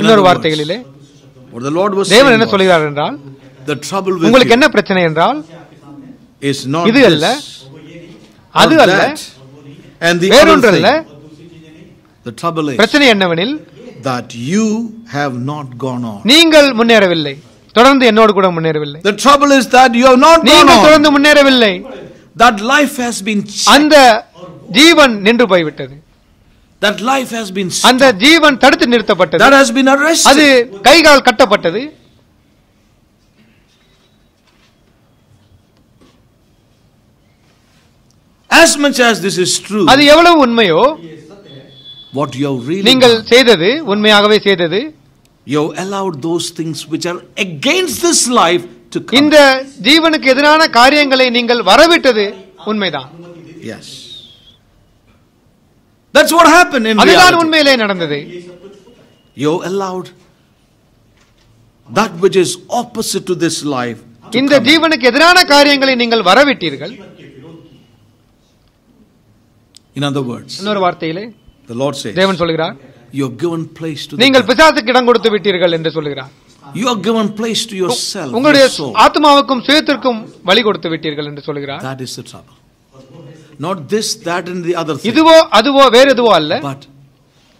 இன்னொரு வார்த்தைகளிலே தேவன் என்ன சொல்கிறார் என்றால் உங்களுக்கு என்ன பிரச்சனை என்றால் இது அல்ல, அது அல்ல வேறொன்று அல்ல பிரச்சனை என்னவெனில் that you have not gone on. நீங்கள் முன்னேறவில்லை தொடர்ந்து என்னோடு கூட முன்னேறவில்லை The trouble is that you have not gone நீங்கள். தொடர்ந்து முன்னேறவில்லை That life has been. அந்த ஜீவன் நின்று போய்விட்டது That life has been அந்த stopped. ஜீவன் தடுத்து நிறுத்தப்பட்டது That has been அது arrested. கைகால் கட்டப்பட்டது As much as this is true, அது எவ்வளவு உண்மையோ what you have really நீங்கள் done, செய்தது உண்மையாகவே செய்தது you have allowed those things which are against this life to come. இந்த ஜீவனுக்கு எதிரான காரியங்களை நீங்கள் வரவிட்டது உண்மைதான் Yes. That's what happened in அதுதான் reality. உண்மையிலே நடந்தது You have allowed that which is opposite to this life to இந்த come. ஜீவனுக்கு எதிரான காரியங்களை நீங்கள் வரவிட்டீர்கள் In other words, இன்னொரு வார்த்தையிலே the Lord says, தேவன் சொல்கிறார் you have given place to the நீங்கள் devil. பிசாசுக்கு இடம் கொடுத்து விட்டீர்கள் என்று சொல்கிறார் You have given place to yourself, உங்களுடைய your soul. ஆத்மாவுக்கும் சுயத்திற்கும் வழி கொடுத்து விட்டீர்கள் என்று சொல்கிறார் That is the trouble. Not this, that, and the other thing. இதுவோ அதுவோ வேற எதுவோ அல்ல But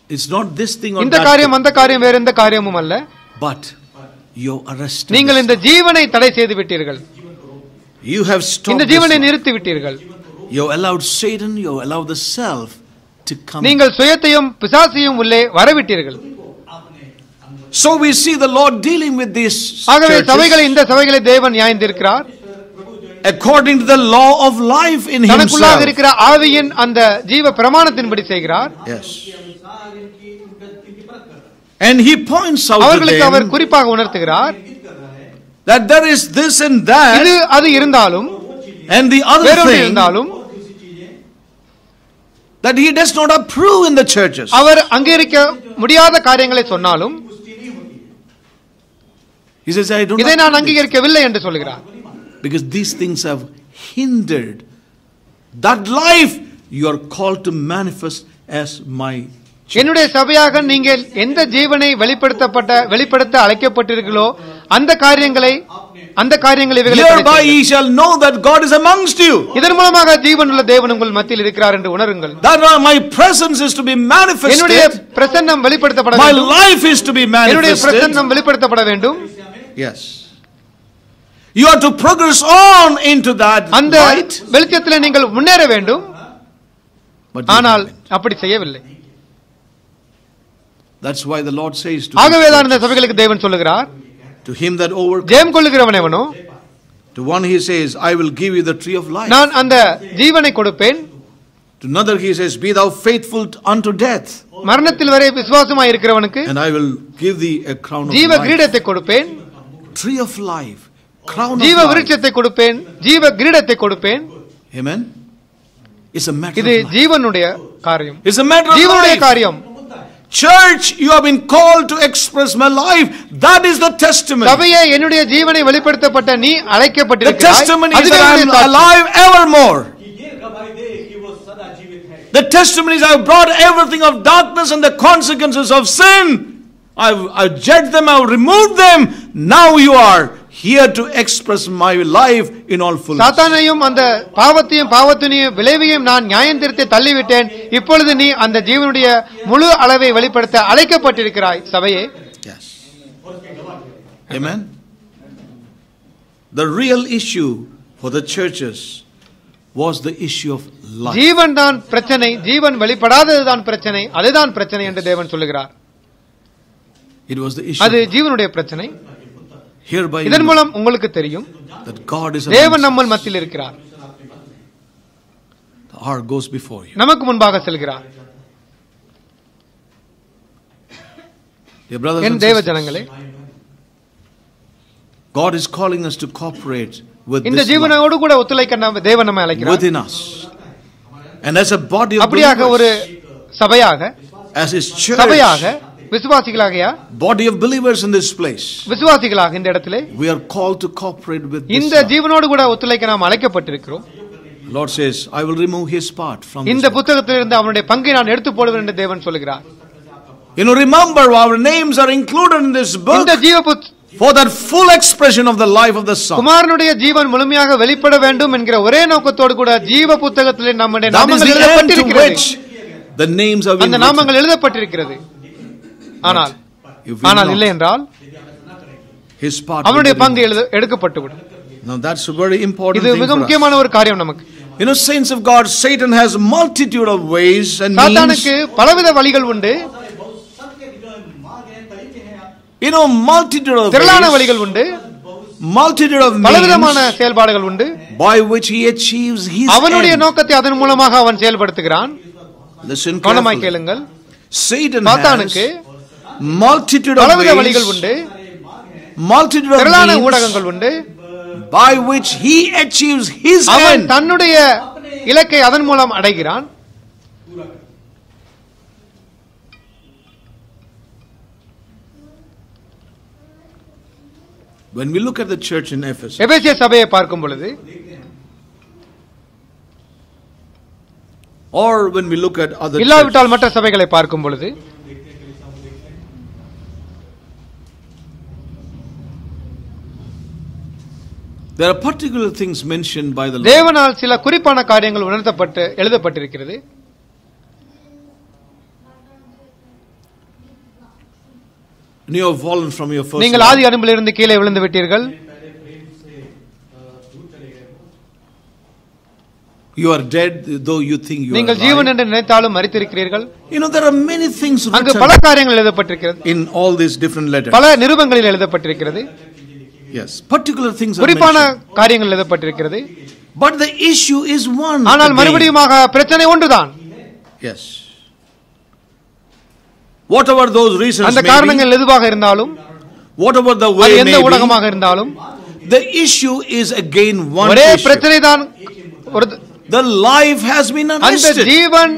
it's not this thing or இந்த that காரியம் thing. அந்த காரியம் வேற எந்த காரியமும் அல்ல But you arrested. நீங்கள் this. இந்த ஜீவனை தடை செய்து விட்டீர்கள் You have இந்த stopped. ஜீவனை this. நிறுத்தி விட்டீர்கள் You have allowed Satan. You have allowed the self to come. நீங்கள் சுயத்தையும் பிசாசையும் உள்ளே வரவிட்டீர்கள் So we see the Lord dealing with these ஆகவே சபைகளை churches இந்த சபைகளை தேவன் நியாய்ந்திருக்கிறார் according to the law of life in தனக்குள்ளாக Himself. இருக்கிற ஆவியின் அந்த ஜீவ பிரமாணத்தின்படி செய்கிறார் Yes. And He points out to அவர்களுக்கு அவர் them குறிப்பாக உணர்த்துகிறார் that there is this and இது that, அது இருந்தாலும் and the other வேறொன்று thing இருந்தாலும் that He does not approve in the churches. அவர் அங்கீகரிக்க முடியாத காரியங்களை சொன்னாலும் He says, I don't இதை நான் approve this. அங்கீகரிக்கவில்லை என்று சொல்கிறார் because these things have hindered that life you are called to manifest as my church. என்னுடைய சபையாக நீங்கள் எந்த ஜீவனை வெளிப்படுத்தப்பட்ட வெளிப்படுத்த அழைக்கப்பட்டீர்களோ அந்த காரியங்களை அந்த காரியங்களை இவைகளை Hereby தடை ye shall know that God is amongst you. செய்யுங்கள். இதன் மூலமாக ஜீவனுள்ள தேவன் உங்கள் மத்தியில் இருக்கிறார் என்று உணருங்கள் That uh, my presence is to be என்னுடைய manifested. பிரசன்னம் வெளிப்படுத்தப்பட My வேண்டும் life is to be என்னுடைய manifested. பிரசன்னம் வெளிப்படுத்தப்பட வேண்டும் Yes. You are to progress on into that அந்த light. வெளிச்சத்தில் நீங்கள் முன்னேற வேண்டும் But you ஆனால் haven't. அப்படி செய்யவில்லை That's why the Lord says to, ஆகவேதான் இந்த சபைகளுக்கு தேவன் சொல்லுகிறார் to him that overcomes, ஜெயம் கொள்ளுகிறவன் எவனோ to one he says, I will give you the tree of life. நான் அந்த ஜீவனை கொடுப்பேன் To another he says, Be thou faithful unto death, மரணத்தில் வரை விசுவாசமாய் இருக்கிறவனுக்கு and I will give thee a crown of ஜீவ life. கிரீடத்தை கொடுப்பேன் Tree of life, crown ஜீவ விருட்சத்தை கொடுப்பேன் ஜீவ கிரீடத்தை கொடுப்பேன். Amen. It's a matter இது ஜீவனுடைய காரியம். It's a matter ஜீவனுடைய காரியம். Church you have been called to express my life. That is the testimony. the testimony is that I am alive evermore. The testimonies I have brought everything of darkness and the consequences of sin. I have judged them I have removed them. Now you are here to express my life in all fullness. சாத்தானையும் அந்த பாவத்தையும் பாவத்தினையும் விளைவையும் நான் நியாயந்திரத்தை தள்ளிவிட்டேன் இப்பொழுது நீ அந்த ஜீவனுடைய முழு அளவை வெளிப்படுத்த அழைக்கப்பட்டிருக்கிறாய் சபையே Yes. Amen. The real issue for the churches was the issue of life. ஜீவன் தான் பிரச்சனை ஜீவன் வெளிப்படாததுதான் பிரச்சனை அதுதான் பிரச்சனை என்று தேவன் சொல்லுகிறார் It was the issue அது ஜீவனுடைய பிரச்சனை hereby இதன் மூலம் உங்களுக்கு தெரியும் that God is தேவன் நம்மள் மத்தியில் இருக்கிறார் the hour goes before you. நமக்கு முன்பாக செல்கிறார் Dear brothers என் and தேவ sisters, Janangale God is calling us to cooperate with இந்த this life ஜீவனோடு கூட ஒத்துழைக்க நம்ம தேவன் நம்ம அழைக்கிறார் within us. And as a body of அப்படியாக ஒரு believers, சபையாக as his church, சபையாக விசுவாசிகளாகயா body of believers in this place, விசுவாசிகளாக இந்த இடத்திலே we are called to cooperate with this இந்த life. ஜீவனோடு கூட ஒத்துழைக்க நாம் அழைக்கப்பட்டிருக்கிறோம் Lord says, I will remove his part from this இந்த book. புத்தகத்திலிருந்து அவனுடைய பங்கை நான் எடுத்து போடுவேன் என்று தேவன் சொல்கிறார் You know, remember our names are included in this book இந்த ஜீவ புத்- for that full expression of the life of the Son. குமாரனுடைய ஜீவன் முழுமையாக வெளிப்பட வேண்டும் என்கிற ஒரே நோக்கத்தோடு கூட ஜீவ புத்தகத்திலே நம்முடைய That is நாமங்கள் the end to எழுதப்பட்டிருக்கிறது which the names have been அந்த written. நாமங்கள் எழுதப்பட்டிருக்கிறது ஆனால் ஆனால் இல்லை என்றால் அவனுடைய பங்கு எடுக்கப்பட்டுவிடும் Now that's very important இது மிக முக்கியமான ஒரு காரியம் நமக்கு You know, saints of God, Satan has multitude of ways and means. பலவித வழிகள் உண்டு You know, multitude of திரளான வழிகள் உண்டு multitude of பலவிதமான செயல்பாடுகள் உண்டு by which he achieves his அவனுடைய நோக்கத்தை அதன் மூலமாக அவன் செயல்படுத்துகிறான் listen கேளுங்கள் Satan சாத்தானுக்கு has multitude of பலவித வழிகள் ways, உண்டு multitude of திரளான means ஊடகங்கள் உண்டு by which he achieves his அவன். தன்னுடைய இலக்கை அதன் மூலம் அடைகிறான் When we look at the church in Ephesus, எபேசிய சபையை பார்க்கும் பொழுது or when we look at other இல்லாவிட்டால் மற்ற சபைகளை பார்க்கும் பொழுது there are particular things mentioned by the Lord. தேவனால் சில குறிப்பான காரியங்கள் உணர்த்தப்பட்டு எழுதப்பட்டிருக்கிறது you have fallen from your first நீங்கள். ஆதி அனும்பிலிருந்து கீழே விழுந்து விட்டீர்கள் You are dead, though you think you நீங்கள் ஜீவன். என்று நினைத்தாலும் மறித்திருக்கிறீர்கள் You know, there are many things அங்கு பல காரியங்கள் எழுதப்பட்டிருக்கிறது in all these different letters. பல நிருபங்களில் எழுதப்பட்டிருக்கிறது எஸ் பர்టిక్యులர் திங்ஸ் குறிப்பான காரியங்கள் எழுதப்பட்டிருக்கிறது. But the issue is one ஆனால் மறுபடியும் பிரச்சனை ஒன்றுதான். Yes whatever those reasons அந்த காரணங்கள் எதுவாக இருந்தாலும் வாட் எவர் த வே எந்த ஊடகமாக இருந்தாலும் the issue is again one ஒரே பிரச்சனை தான் ஒரு த லைஃப் ஹஸ் பீன் அந்த ஜீவன்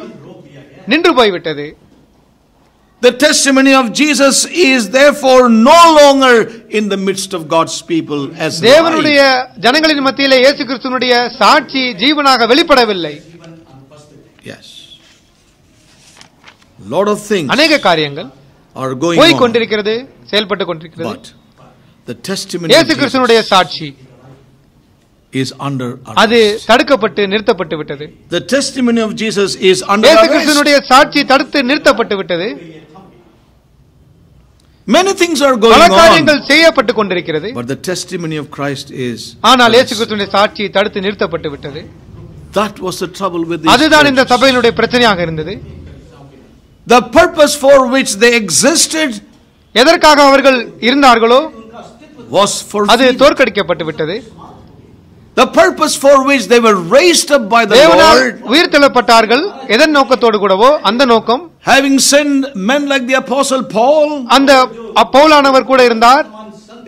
நின்று போய்விட்டது. The testimony of Jesus is therefore no longer in the midst of God's people as தேவனுடைய life. ஜனங்களின் மத்தியிலே இயேசு கிறிஸ்துவனுடைய சாட்சி ஜீவனாக வெளிப்படவில்லை Yes. Lot of things அநேக காரியங்கள் are going போய் on. கொண்டிருக்கிறது செயல்பட்டு கொண்டிருக்கிறது But the testimony of இயேசு கிறிஸ்துவனுடைய Jesus சாட்சி is under அது arrest. தடுக்கப்பட்டு நிறுத்தப்பட்டு விட்டது The testimony of Jesus is under இயேசு arrest. கிறிஸ்துவனுடைய சாட்சி தடுத்து நிறுத்தப்பட்டு விட்டது Many things are பல going on. காரியங்கள் செய்யப்பட்டு கொண்டிருக்கிறது But the testimony of Christ is ஆனால் இயேசு arrest. கிறிஸ்துவனுடைய சாட்சி தடுத்து நிறுத்தப்பட்டு விட்டது That was the trouble with these அதுதான் இந்த churches. சபையினுடைய பிரச்சனையாக இருந்தது The purpose for which they existed எதற்காக அவர்கள் இருந்தார்களோ was for அது தோற்கடிக்கப்பட்டு விட்டது the purpose for which they were raised up by the தேவனால் Lord, உயிர்த்தெழப்பட்டார்கள் எதன் நோக்கத்தோடு கூடவோ அந்த நோக்கம் having sent men like the apostle Paul, அந்த அப்பவுலானவர் கூட இருந்தார்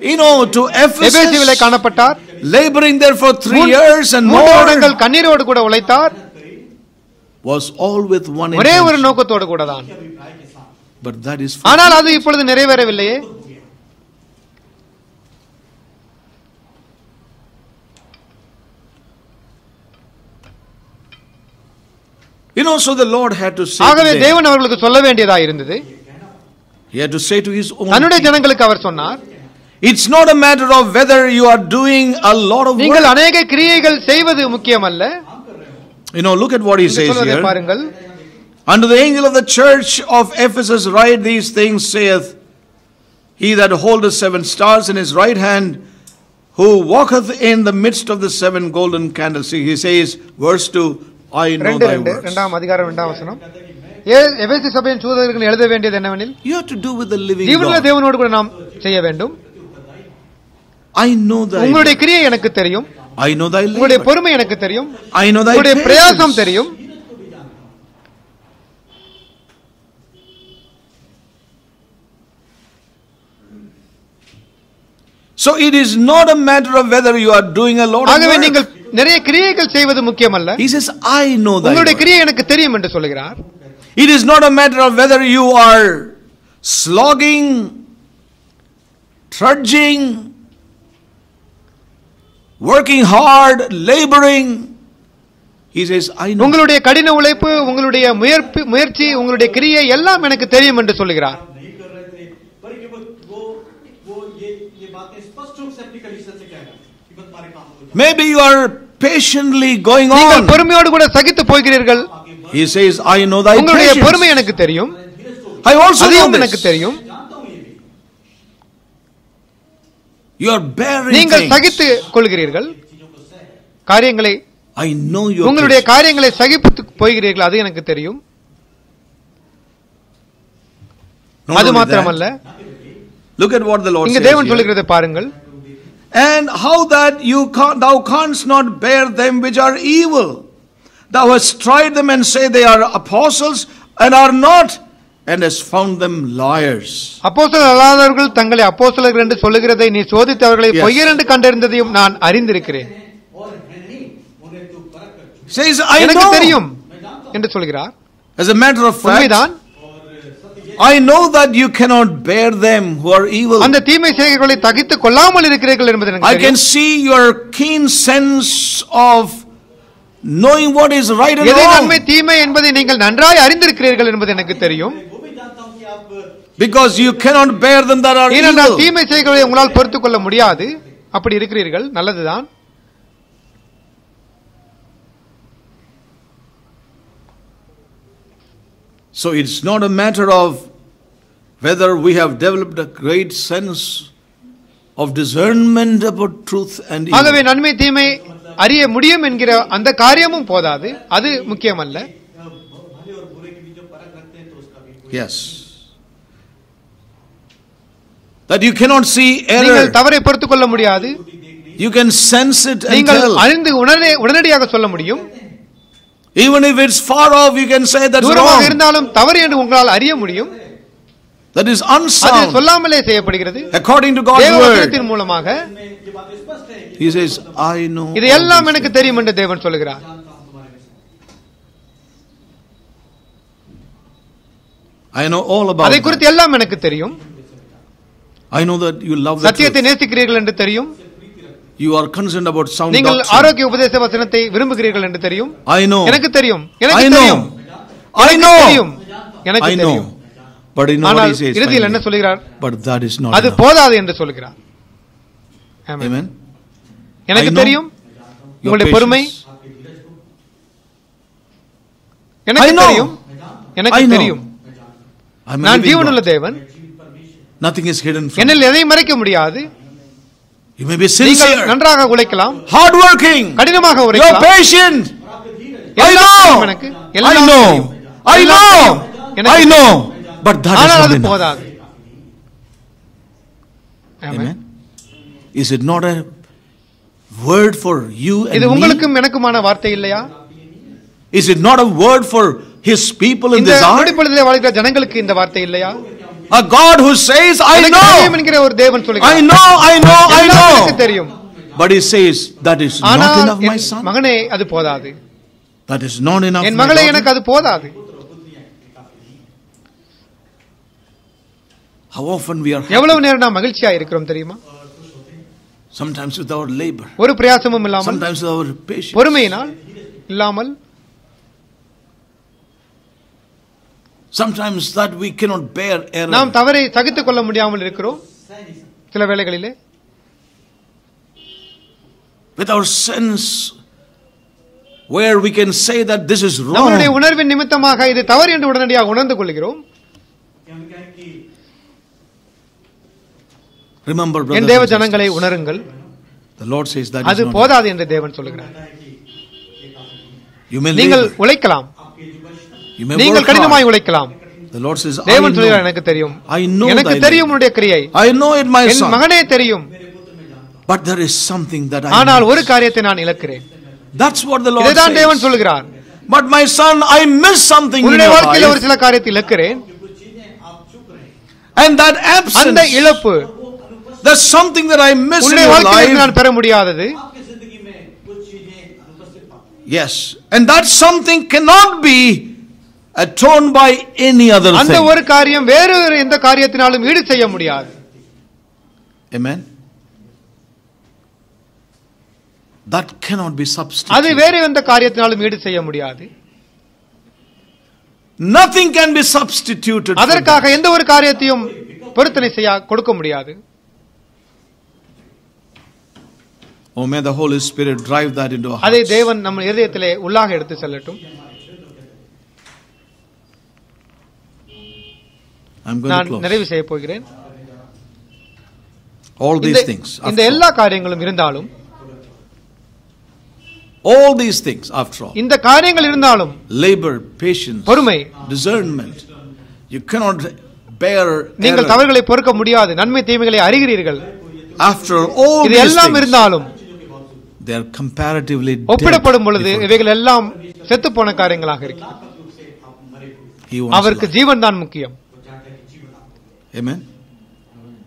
you know, to எபேசிவிலே Ephesus, காணப்பட்டார் laboring there for three மூன்று- years and மூன்று more, வருடங்கள் கண்ணீரோடு கூட உழைத்தார் was all with one ஒரே ஒரு intention. நோக்கத்தோடு கூட தான் But that is ஆனால் அது இப்பொழுது நிறைவேறவில்லையே you know, so the Lord had to say to ஆகவே them, தேவன் அவர்களுக்கு சொல்ல வேண்டியதா இருந்தது he had to say to his own தன்னுடைய people, ஜனங்களுக்கு அவர் சொன்னார் It's not a matter of whether you are doing a lot of நீங்கள் work. அநேக கிரியைகள் செய்வது முக்கியமல்ல You know, look at what he says சொல்வதை here. பாருங்கள் Unto the angel of the church of Ephesus write these things, saith he that holdeth seven stars in his right hand, who walketh in the midst of the seven golden candlesticks. He says, verse 2, I know ரெண்டு thy ரெண்டு works. இரண்டாம் அதிகாரம் இரண்டாம் வசனம் ஏ எபேசி சபையின் சூதகர்கள் எழுத வேண்டியது என்னவெனில் You have to do with the living ஜீவனுள்ள God. தேவனோடு கூட நாம் செய்ய வேண்டும் I know thy உங்களுடைய. கிரியை எனக்கு தெரியும் I know thy உங்களுடைய labor. பொறுமை எனக்கு தெரியும் I know thy உங்களுடைய பிரயாசம் patience. தெரியும் So it is not a matter of whether you are doing a lot of ஆகவே work. நிறைய கிரியைகள் செய்வது முக்கியமல்ல He says, I know thy உங்களுடைய. கிரியை எனக்கு தெரியும் என்று சொல்லுகிறார் It is not a matter of whether you are slogging, trudging, working hard, laboring. He says, I know. உங்களுடைய கடின உழைப்பு உங்களுடைய முயற்சி முயற்சி உங்களுடைய கிரியை எல்லாம் எனக்கு தெரியும் என்று சொல்லுகிறார் maybe you are patiently going on பொறுமையோடு கூட சகித்து போகிறீர்கள். He says i know thy உங்களுடைய பொறுமை எனக்கு தெரியும். I also know எனக்கு தெரியும். யூ are bearing நீங்கள் சகித்து கொள்கிறீர்கள். காரியங்களை i know you உங்களுடைய காரியங்களை சகித்து போகிறீர்கள் அது எனக்கு தெரியும். அது மாத்திரமல்ல. Look at what the Lord இங்க தேவன் சொல்லுகிறதை பாருங்கள். and how that you can, thou canst not bear them which are evil. Thou hast tried them and say they are apostles and are not, and hast found them liars. அப்போஸ்தலர் அல்லாதவர்கள் தங்களை அப்போஸ்தலர்கள் என்று சொல்லுகிறதை நீ சோதித்து அவர்களை பொய்யர் என்று கண்டறிந்ததையும் நான் அறிந்திருக்கிறேன். Says i know. தெரியும் என்று சொல்கிறார். As a matter of fact I know that you cannot bear them who are evil. அந்த தீமை செய்கைகளை தகித்து கொள்ளாமல் இருக்கிறீர்கள் என்பது எனக்கு I can see your keen sense of knowing what is right and wrong. நன்மை தீமை என்பதை நீங்கள் நன்றாய் அறிந்திருக்கிறீர்கள் என்பது எனக்கு தெரியும். Because you cannot bear them that are evil. தீமை செய்கைகளை உங்களால் பொறுத்துக்கொள்ள முடியாது அப்படி இருக்கிறீர்கள் நல்லதுதான் So it's not a matter of whether we have developed a great sense of discernment about truth and evil. அறிய முடியும் என்கிற அந்த காரியமும் போதாது. அது முக்கியமல்ல. Yes that you cannot see error. நீங்கள் தவறை பொறுத்துக்கொள்ள முடியாது. You can sense it and நீங்கள் அறிந்து உடனே உடனடியாக சொல்ல முடியும். Even if it's far off, you can say that's wrong. That is unsound. According to God's word. He says, I know. இது எல்லாம் எனக்கு தெரியும் என்று தேவன் சொல்கிறார் I know all about அதை குறித்து எல்லாம் எனக்கு தெரியும் I know that you love சத்தியத்தை நேசிக்கிறீர்கள் என்று தெரியும் நீங்கள் ஆரோக்கிய உபதேச வசனத்தை விரும்புகிறீர்கள் என்று தெரியும். எனக்கு தெரியும். என்ன சொல்கிறார்? அது போதாது என்று சொல்கிறார். எனக்கு தெரியும். உங்களுடைய பொறுமை. எனக்கு தெரியும். எனக்கு தெரியும். நான் ஜீவனுள்ள தேவன். நதிங் இஸ் ஹிடன் என்னில் எதையும் மறைக்க முடியாது. You may be நீங்கள் sincere, நன்றாக உழைக்கலாம் hardworking, கடினமாக you're உழைக்கலாம் patient. I எல்லாம் தெரியும் know. எனக்கு I எல்லாம் know. தெரியும். I எல்லாம் know. தெரியும். எனக்கு I know. But that is ஆனால் not அது enough. போதாது Amen. Amen. Is it not a word for you and இது me? உங்களுக்கும் எனக்குமான வார்த்தை இல்லையா Is it not a word for his people in இந்த this hour? நொடிப்பொழுதிலே வாழ்கிற ஜனங்களுக்கு இந்த வார்த்தை இல்லையா A God who says, I எனக்கு தெரியும் know, என்கிற ஒரு தேவன் I சொல்லுகிறார் know, I know, I எல்லாம் எனக்கு know. தெரியும் But he says, that is not ஆனால் enough, my என் son. மகனே அது போதாது That is not enough. N my மகளே daughter. எனக்கு அது போதாது How often we are happy, எவ்வளவு நேரம் நாம் மகிழ்ச்சியா இருக்கிறோம் தெரியுமா sometimes with our labor, ஒரு பிரயாசமும் இல்லாமல் sometimes with our patience. பொறுமையினால் இல்லாமல் sometimes that we cannot பேர் error. நாம் தவறை சகித்துக் கொள்ள முடியாமல் இருக்கிறோம். சில வேளைகளிலே. With our sense where we can say that this is wrong. நம்முடைய உணர்வின் நிமித்தமாக இது தவறு என்று உடனடியாக உணர்ந்து கொள்கிறோம். Remember brothers என் தேவ ஜனங்களை உணருங்கள். the lord says that அது போதாது என்று தேவன் சொல்கிறார் நீங்கள் உழைக்கலாம். நீங்கள் கடினமாய் உழைக்கலாம் The Lord says, தேவன் சொல்கிறார் எனக்கு தெரியும் I know எனக்கு தெரியும் உன்னுடைய கிரியை I know it my son மகனே தெரியும் but there is something that I ஆனால் ஒரு காரியத்தை நான் இழக்கிறேன் that's what the Lord இதுதான் தேவன் சொல்கிறார் but my son I miss something உன்னுடைய வாழ்க்கையில் ஒரு சில காரியத்தை இழக்கிறேன் and that absence அந்த இழப்பு there's something that I miss in your life நான் பெற முடியாதது yes and that something cannot be atoned by any other அந்த. ஒரு காரியம் வேறு எந்த காரியத்தினாலும் ஈடு செய்ய முடியாது Amen. That cannot be அது substituted. வேறு எந்த காரியத்தினாலும் ஈடு செய்ய முடியாது Nothing can be substituted. அதற்காக. எந்த ஒரு காரியத்தையும் பொருத்தனை செய்ய கொடுக்க முடியாது Oh, may the Holy Spirit drive that into our அதை. தேவன் நம்ம இதயத்திலே உள்ளாக எடுத்து செல்லட்டும் I'm going to நான். நிறைவு செய்ய போகிறேன் All இந்த these things. இந்த after எல்லா காரியங்களும் இருந்தாலும் All these things, after all, இந்த காரியங்கள் இருந்தாலும் labor, patience, பொறுமை discernment, you cannot bear. நீங்கள். தவறுகளை பொறுக்க முடியாது நன்மை தீமைகளை அறிகிறீர்கள் After all இது these எல்லாம் இருந்தாலும் they are comparatively ஒப்பிடப்படும் பொழுது இவைகள் எல்லாம் செத்து போன காரியங்களாக இருக்கு அவருக்கு. ஜீவன் தான் முக்கியம் Amen.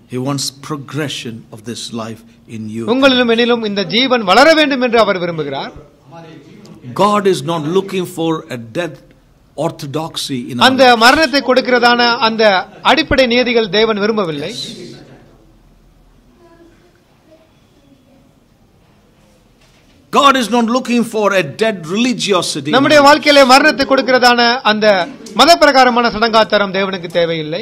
He wants progression of this life in you. உங்களிலும் என்னிலும் இந்த ஜீவன் வளர வேண்டும் என்று அவர் விரும்புகிறார் God is not looking for a dead orthodoxy in our அந்த மரணத்தை கொடுக்கிறதான அந்த அடிப்படை நியதிகள் தேவன் விரும்பவில்லை God is not looking for a dead religiosity. நம்முடைய வாழ்க்கையிலே மரணத்தை கொடுக்கிறதான அந்த மத பிரகாரமான சடங்காச்சாரம் தேவனுக்கு தேவையில்லை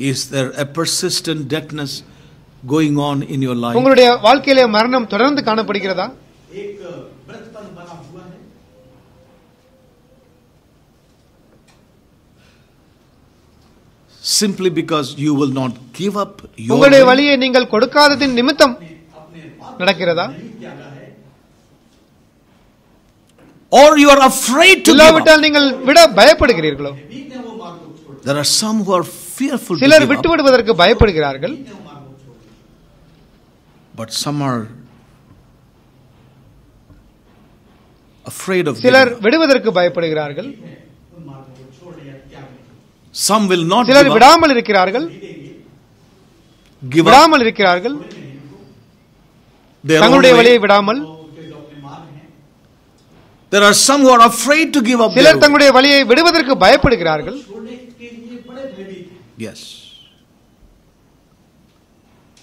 Is there a persistent deadness going on in your life? உங்களுடைய வாழ்க்கையிலே மரணம் தொடர்ந்து காணப்படுகிறதா? Simply because you will not give up your உங்களுடைய வழியை நீங்கள் கொடுக்காததின் நிமித்தம் நடக்கிறதா? or you are afraid to இல்லாவிட்டால் நீங்கள் விட பயப்படுகிறீர்களோ there are some who are fearful சிலர் விட்டு விடுவதற்கு பயப்படுகிறார்கள். But some are afraid of சிலர் விடுவதற்கு பயப்படுகிறார்கள். Some will not சிலர் விடாமல் இருக்கிறார்கள். விடாமல் இருக்கிறார்கள். தங்களுடைய வழியை விடாமல். There are some who are afraid to give up. சிலர் தங்களுடைய வழியை விடுவதற்கு பயப்படுகிறார்கள். எஸ்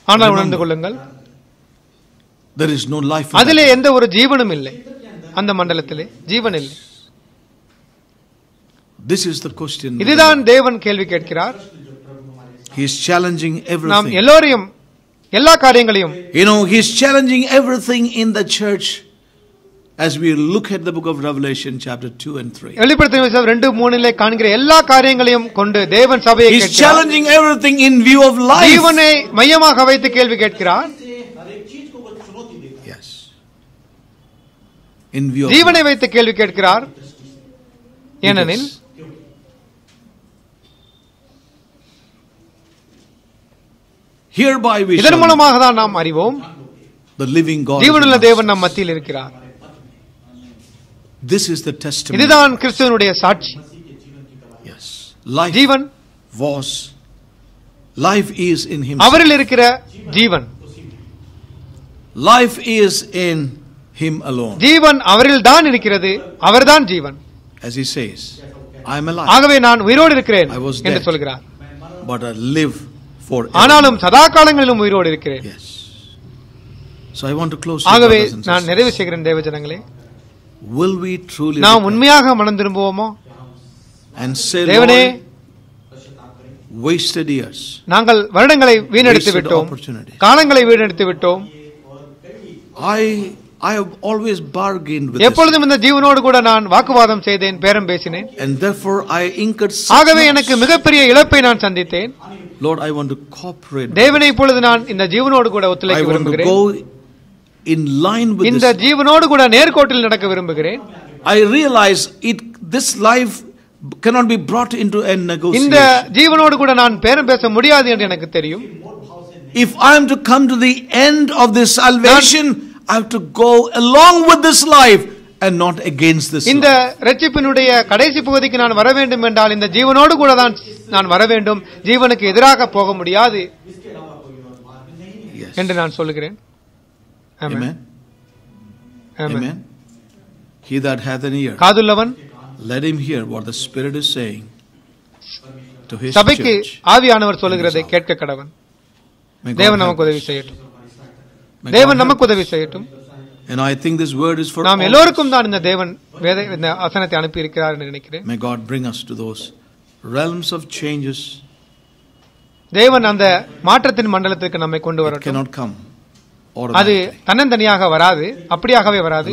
ஆனால் உணர்ந்து கொள்ளுங்கள் தெர் இஸ் நோ லைஃப் அதிலே எந்த ஒரு ஜீவனும் இல்லை அந்த மண்டலத்திலே ஜீவன் இல்லை திஸ் இஸ் த கொஸ்டின் இதுதான் தேவன் கேள்வி கேட்கிறார் he is challenging everything நாம் எல்லோரையும் எல்லா காரியங்களையும் you know he is challenging everything in the church as we look at the book of Revelation chapter 2 and 3. வெளிப்படுத்தல் விசேஷம் 2 3லே காண்கிற எல்லா காரியங்களையும் கொண்டு தேவன் சபையை கேட்கிறார். He's challenging everything in view of life. ஜீவனை மையமாக வைத்து கேள்வி கேட்கிறார். Yes. In view of ஜீவனை வைத்து கேள்வி கேட்கிறார். ஏனெனில் Hereby we இதன் மூலமாக தான் நாம் அறிவோம் The living God. ஜீவனுள்ள தேவன் நம் மத்தியில் இருக்கிறார். This is the testimony. இதுதான் கிறிஸ்துவனுடைய சாட்சி Yes. Life Jeevan was. Life is in him. அவரில் இருக்கிற ஜீவன் Life is in him alone. ஜீவன் அவரில் தான் இருக்கிறது அவர்தான் ஜீவன் As he says, I am alive, ஆகவே நான் உயிரோடு இருக்கிறேன் I was என்று dead. சொல்கிறார் but I live forever. ஆனாலும் சதா காலங்களிலும் உயிரோடு இருக்கிறேன் Yes. So I want to close. with ஆகவே brothers and நான் sisters. நிறைவு செய்கிறேன் தேவஜனங்களே Will we truly நாம் உண்மையாக மனம் திரும்புவோமோ and say, தேவனே wasted years, நாங்கள் வருடங்களை வீணடித்து விட்டோம். காலங்களை வீணடித்து விட்டோம் I I have always bargained with எப்பொழுதும் இந்த ஜீவனோடு கூட நான் வாக்குவாதம் செய்தேன் பேரம் பேசினேன் and therefore I incurred ஆகவே. எனக்கு மிகப்பெரிய இழப்பை நான் சந்தித்தேன் Lord, I want to cooperate. தேவனை இப்பொழுது நான் இந்த ஜீவனோடு கூட I ஒத்துழைக்க want to விரும்புகிறேன் go in line with இந்த this. ஜீவனோடு கூட நேர்கோட்டில் நடக்க விரும்புகிறேன் I realize it. This life cannot be brought into a இந்த negotiation. ஜீவனோடு கூட நான் பேரம் பேச முடியாது என்று எனக்கு தெரியும் If I am to come to the end of this salvation, I have to go along with this life and not against this இந்த life. ரட்சிப்பினுடைய கடைசி பகுதிக்கு நான் வர வேண்டும் என்றால் இந்த ஜீவனோடு கூட தான் நான் வர வேண்டும் ஜீவனுக்கு எதிராக போக முடியாது Yes. என்று நான் சொல்லுகிறேன் ஆமென். Amen. Amen. Amen. He that hath an ear, காதுள்ளவன் let him hear what the Spirit is saying to his சபைக்கு church. ஆவியானவர் சொல்லுகிறதை கேட்க கடவன் May God தேவன் help நமக்கு உதவி us. செய்யட்டும் May தேவன் God நமக்கு help உதவி செய்யட்டும் us. And I think this word is for நாம் all. எல்லோருக்கும் தான் இந்த தேவன் வேத இந்த வசனத்தை அனுப்பி இருக்கிறார் என்று நினைக்கிறேன் May God bring us to those realms of changes தேவன் அந்த மாற்றத்தின் மண்டலத்துக்கு நம்மை கொண்டு that வரட்டும் cannot come அது தன்னந்தனியாக வராது அப்படியாகவே வராது.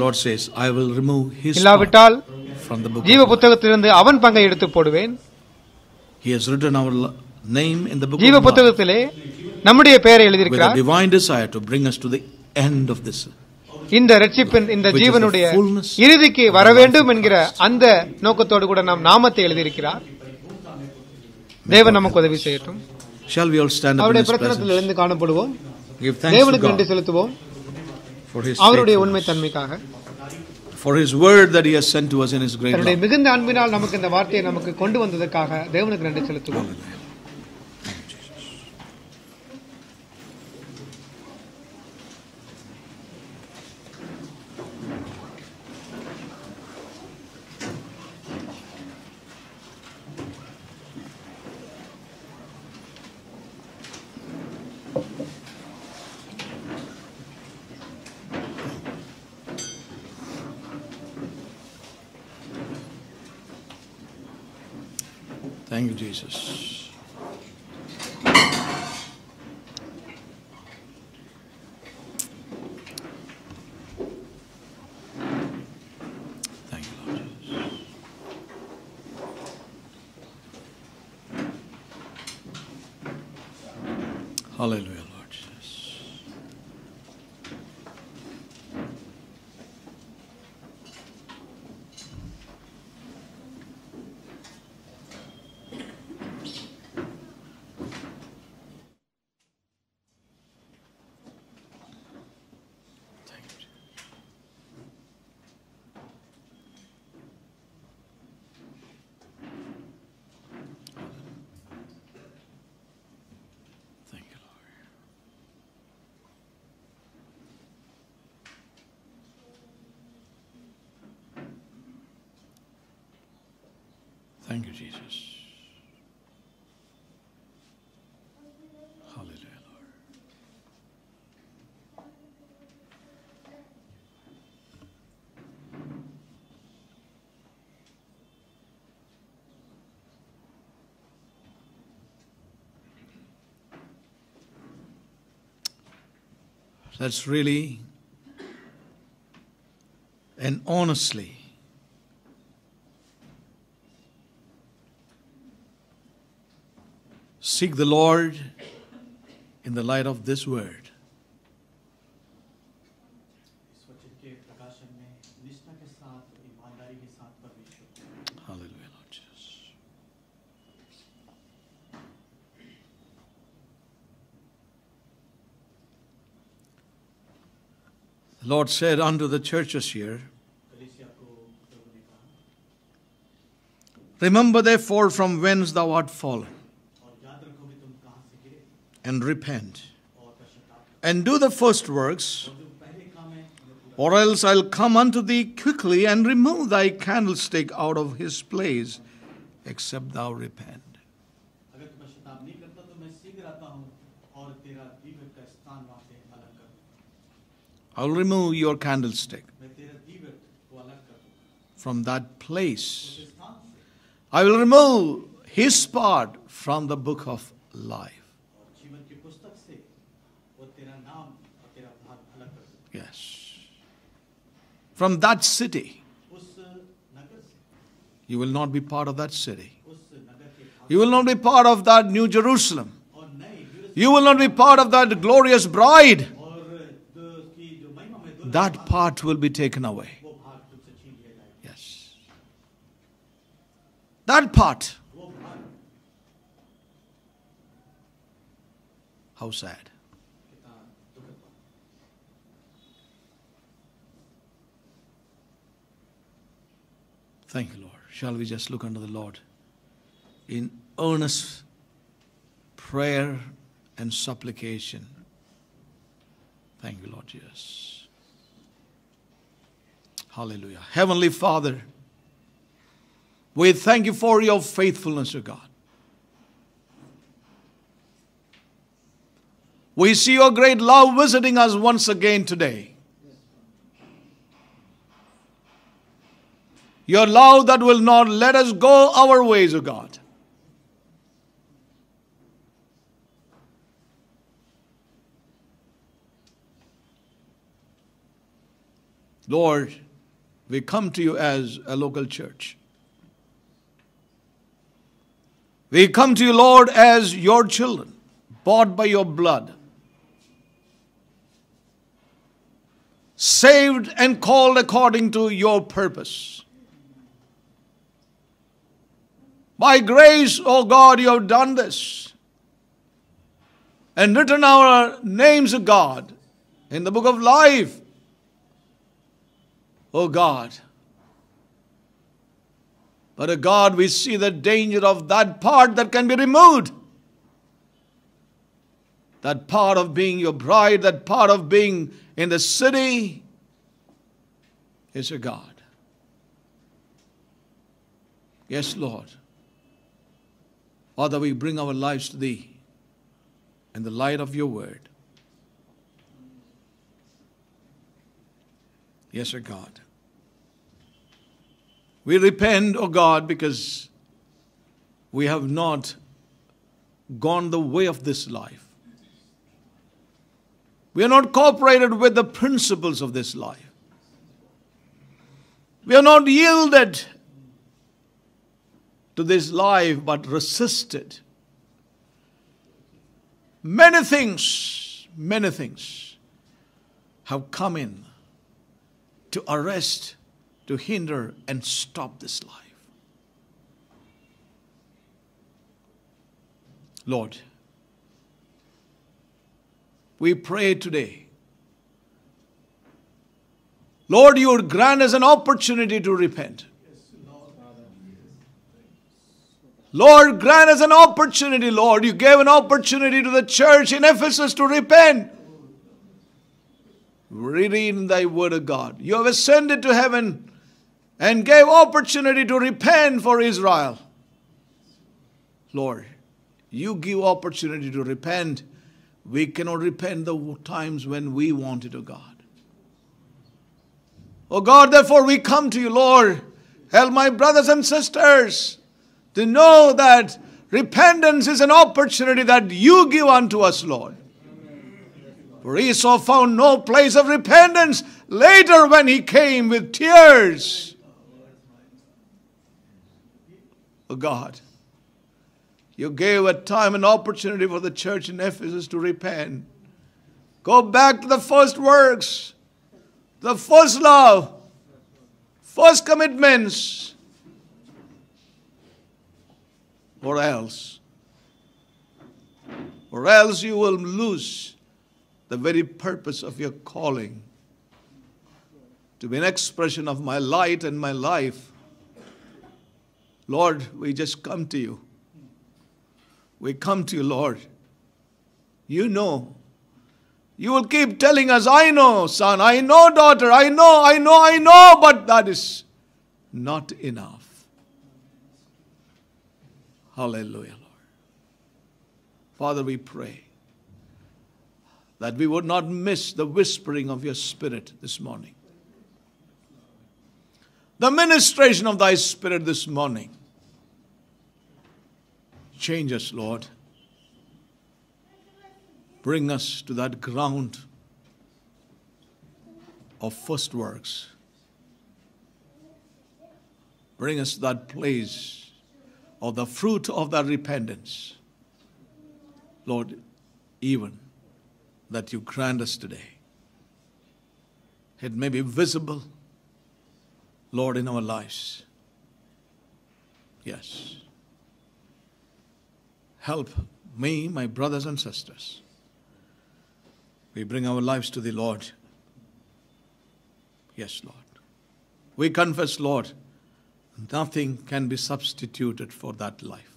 இல்லாவிட்டால் ஜீவ புத்தகத்திலிருந்து அவன் பங்கை எடுத்து போடுவேன். ஜீவ புத்தகத்திலே நம்முடைய பெயரை எழுதியிருக்கிறார். Divine இந்த ரட்சிப்பின் இந்த ஜீவனுடைய இறுதிக்கு வர வேண்டும் என்கிற அந்த நோக்கத்தோடு கூட நாம் நாமத்தை எழுதியிருக்கிறார். தேவன் நமக்கு உதவி செய்யட்டும். Shall we all stand காணப்படுவோம். தேவனுக்கு நன்றி செலுத்துவோம். அவருடைய உண்மை தன்மைக்காக for His word that He has sent to us in His great love. மிகுந்த அன்பினால் நமக்கு இந்த வார்த்தையை நமக்கு கொண்டு வந்ததற்காக தேவனுக்கு நன்றி செலுத்துவோம். Thank you, Jesus. Thank you, Lord Jesus. Hallelujah, Lord Jesus. Thank you. Jesus. Thank you, Lord. Thank you, Jesus. Hallelujah, Lord. That's really and honestly seek the Lord in the light of this word. Hallelujah, Lord Jesus. The Lord said unto the churches here, Remember therefore from whence thou art fallen and repent and do the first works, or else I'll come unto thee quickly and remove thy candlestick out of his place, except thou repent. I'll remove your candlestick from that place. I will remove his part from the book of life. from that city, you will not be part of that city. You will not be part of that New Jerusalem. You will not be part of that glorious bride. That part will be taken away. Yes. That part. How sad. Thank you, Lord. Shall we just look unto the Lord in earnest prayer and supplication? Thank you, Lord Jesus. Hallelujah. Heavenly Father, we thank you for your faithfulness, O God. We see your great love visiting us once again today. Your love that will not let us go our ways, O God. Lord, we come to you as a local church. We come to you, Lord, as your children, bought by your blood. saved and called according to your purpose. By grace, O God, you have done this and written our names, O God, in the book of life. O God. But, O God, we see the danger of that part that can be removed. That part of being your bride, that part of being in the city is a God. Yes, Lord. Father, we bring our lives to Thee in the light of Your Word. Yes, sir, God. We repent, O God, because we have not gone the way of this life. We are not cooperated with the principles of this life. We are not yielded to this life but resisted. Many things, many things have come in to arrest, to hinder, and stop this life. Lord, we pray today. Lord, you would grant us an opportunity to repent. Lord, grant us an opportunity, Lord. You gave an opportunity to the church in Ephesus to repent. Read thy word of God. You have ascended to heaven and gave opportunity to repent for Israel. Lord, you give opportunity to repent. We cannot repent the times when we want it, O God. Oh God, therefore we come to you, Lord. Help my brothers and sisters to know that repentance is an opportunity that you give unto us, Lord. For Esau found no place of repentance later when he came with tears. Oh God, you gave a time and opportunity for the church in Ephesus to repent. Go back to the first works, the first love, first commitments, or else, or else you will lose the very purpose of your calling to be an expression of my light and my life. Lord, we just come to you. We come to you, Lord. You know. You will keep telling us, I know, son, I know, daughter, I know, I know, I know, but that is not enough. Hallelujah, Lord. Father, we pray that we would not miss the whispering of your Spirit this morning. The ministration of thy Spirit this morning. Change us, Lord. Bring us to that ground of first works. Bring us to that place of the fruit of that repentance. Lord, even that you grant us today. It may be visible, Lord, in our lives. Yes. Help me, my brothers and sisters. We bring our lives to the Lord. Yes, Lord. We confess, Lord, nothing can be substituted for that life.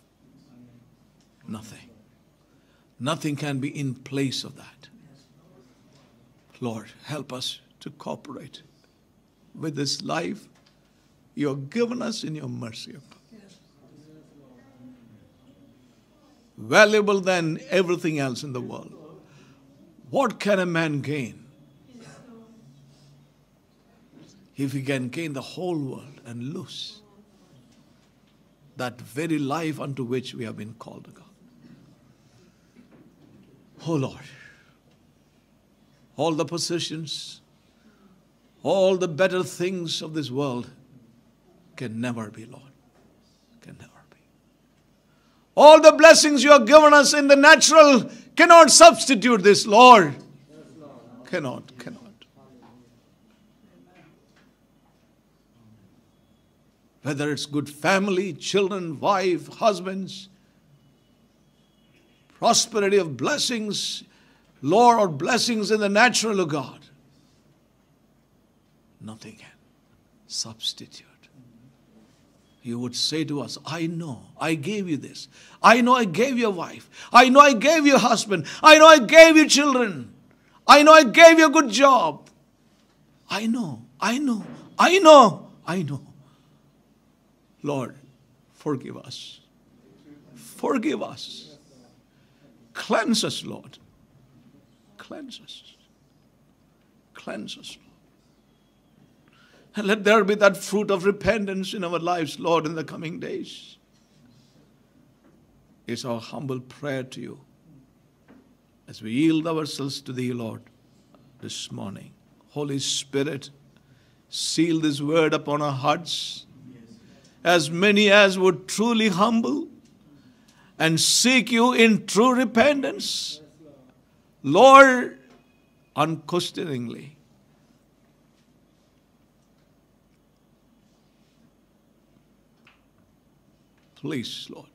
Nothing. Nothing can be in place of that. Lord, help us to cooperate with this life you have given us in your mercy. Valuable than everything else in the world. What can a man gain if he can gain the whole world and lose that very life unto which we have been called God? Oh Lord all the possessions, all the better things of this world can never be, Lord. Can never be. All the blessings you have given us in the natural cannot substitute this, Lord. Cannot, cannot. Whether it's good family, children, wife, husbands, prosperity of blessings, Lord, or blessings in the natural of God. Nothing can substitute. You would say to us, I know I gave you this. I know I gave you a wife. I know I gave you a husband. I know I gave you children. I know I gave you a good job. I know, I know, I know, I know. Lord, forgive us. Forgive us. Cleanse us, Lord. Cleanse us. Cleanse us, Lord. And let there be that fruit of repentance in our lives, Lord, in the coming days. It's our humble prayer to you as we yield ourselves to Thee, Lord, this morning. Holy Spirit, seal this word upon our hearts. As many as would truly humble and seek you in true repentance. Lord, unquestioningly. Please, Lord.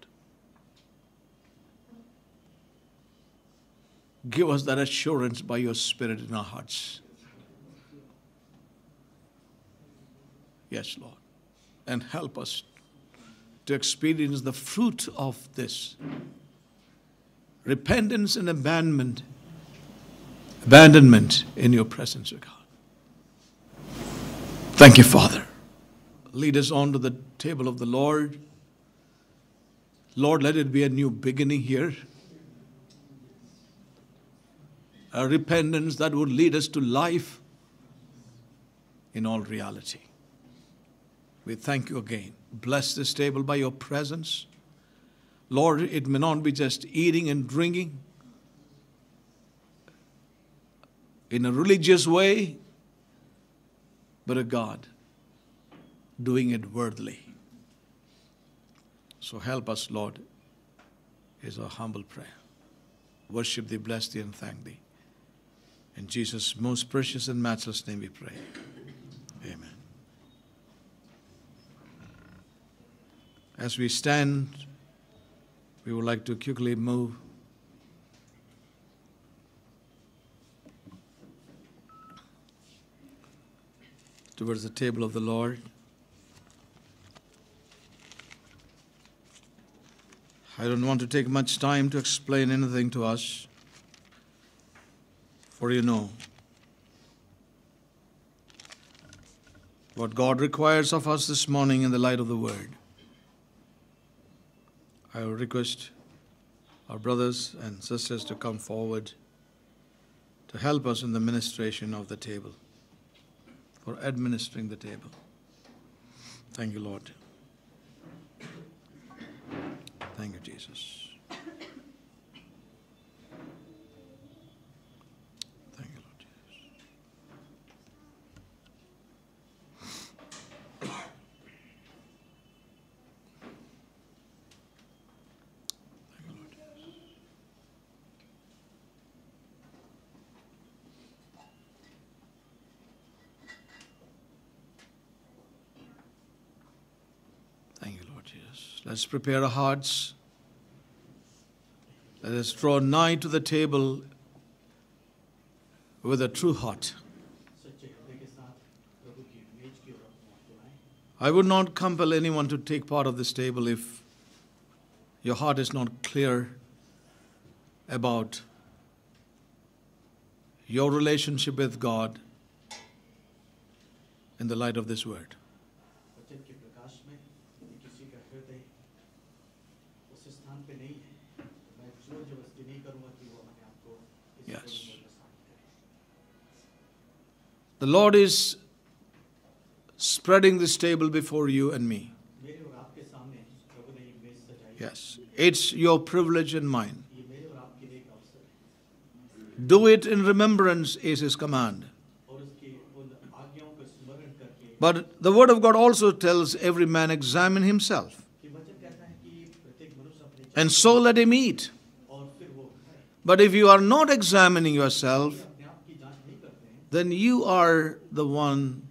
Give us that assurance by your Spirit in our hearts. Yes, Lord. And help us to experience the fruit of this repentance and abandonment, abandonment in your presence, O God. Thank you, Father. Lead us on to the table of the Lord. Lord, let it be a new beginning here. A repentance that would lead us to life in all reality. We thank you again. Bless this table by your presence. Lord, it may not be just eating and drinking in a religious way, but a God doing it worthily. So help us, Lord, is our humble prayer. Worship thee, bless thee, and thank thee. In Jesus' most precious and matchless name we pray. As we stand, we would like to quickly move towards the table of the Lord. I don't want to take much time to explain anything to us, for you know what God requires of us this morning in the light of the Word. I will request our brothers and sisters to come forward to help us in the ministration of the table, for administering the table. Thank you, Lord. Thank you, Jesus. Thank you, Lord Jesus. Thank you, Lord Jesus. Thank you, Lord Jesus. Let's prepare our hearts. Let us draw nigh to the table with a true heart. I would not compel anyone to take part of this table if your heart is not clear about your relationship with God in the light of this word. The Lord is spreading this table before you and me. Yes, it's your privilege and mine. Do it in remembrance is his command. But the word of God also tells every man examine himself. And so let him eat. But if you are not examining yourself, then you are the one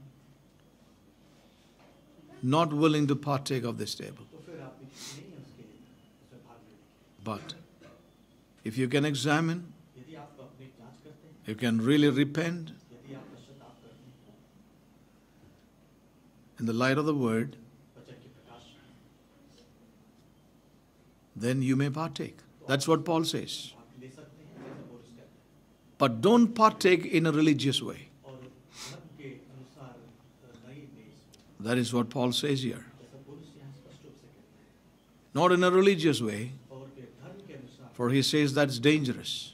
not willing to partake of this table. But if you can examine, you can really repent in the light of the word, then you may partake. That's what Paul says but don't partake in a religious way. That is what Paul says here. Not in a religious way, for he says that's dangerous.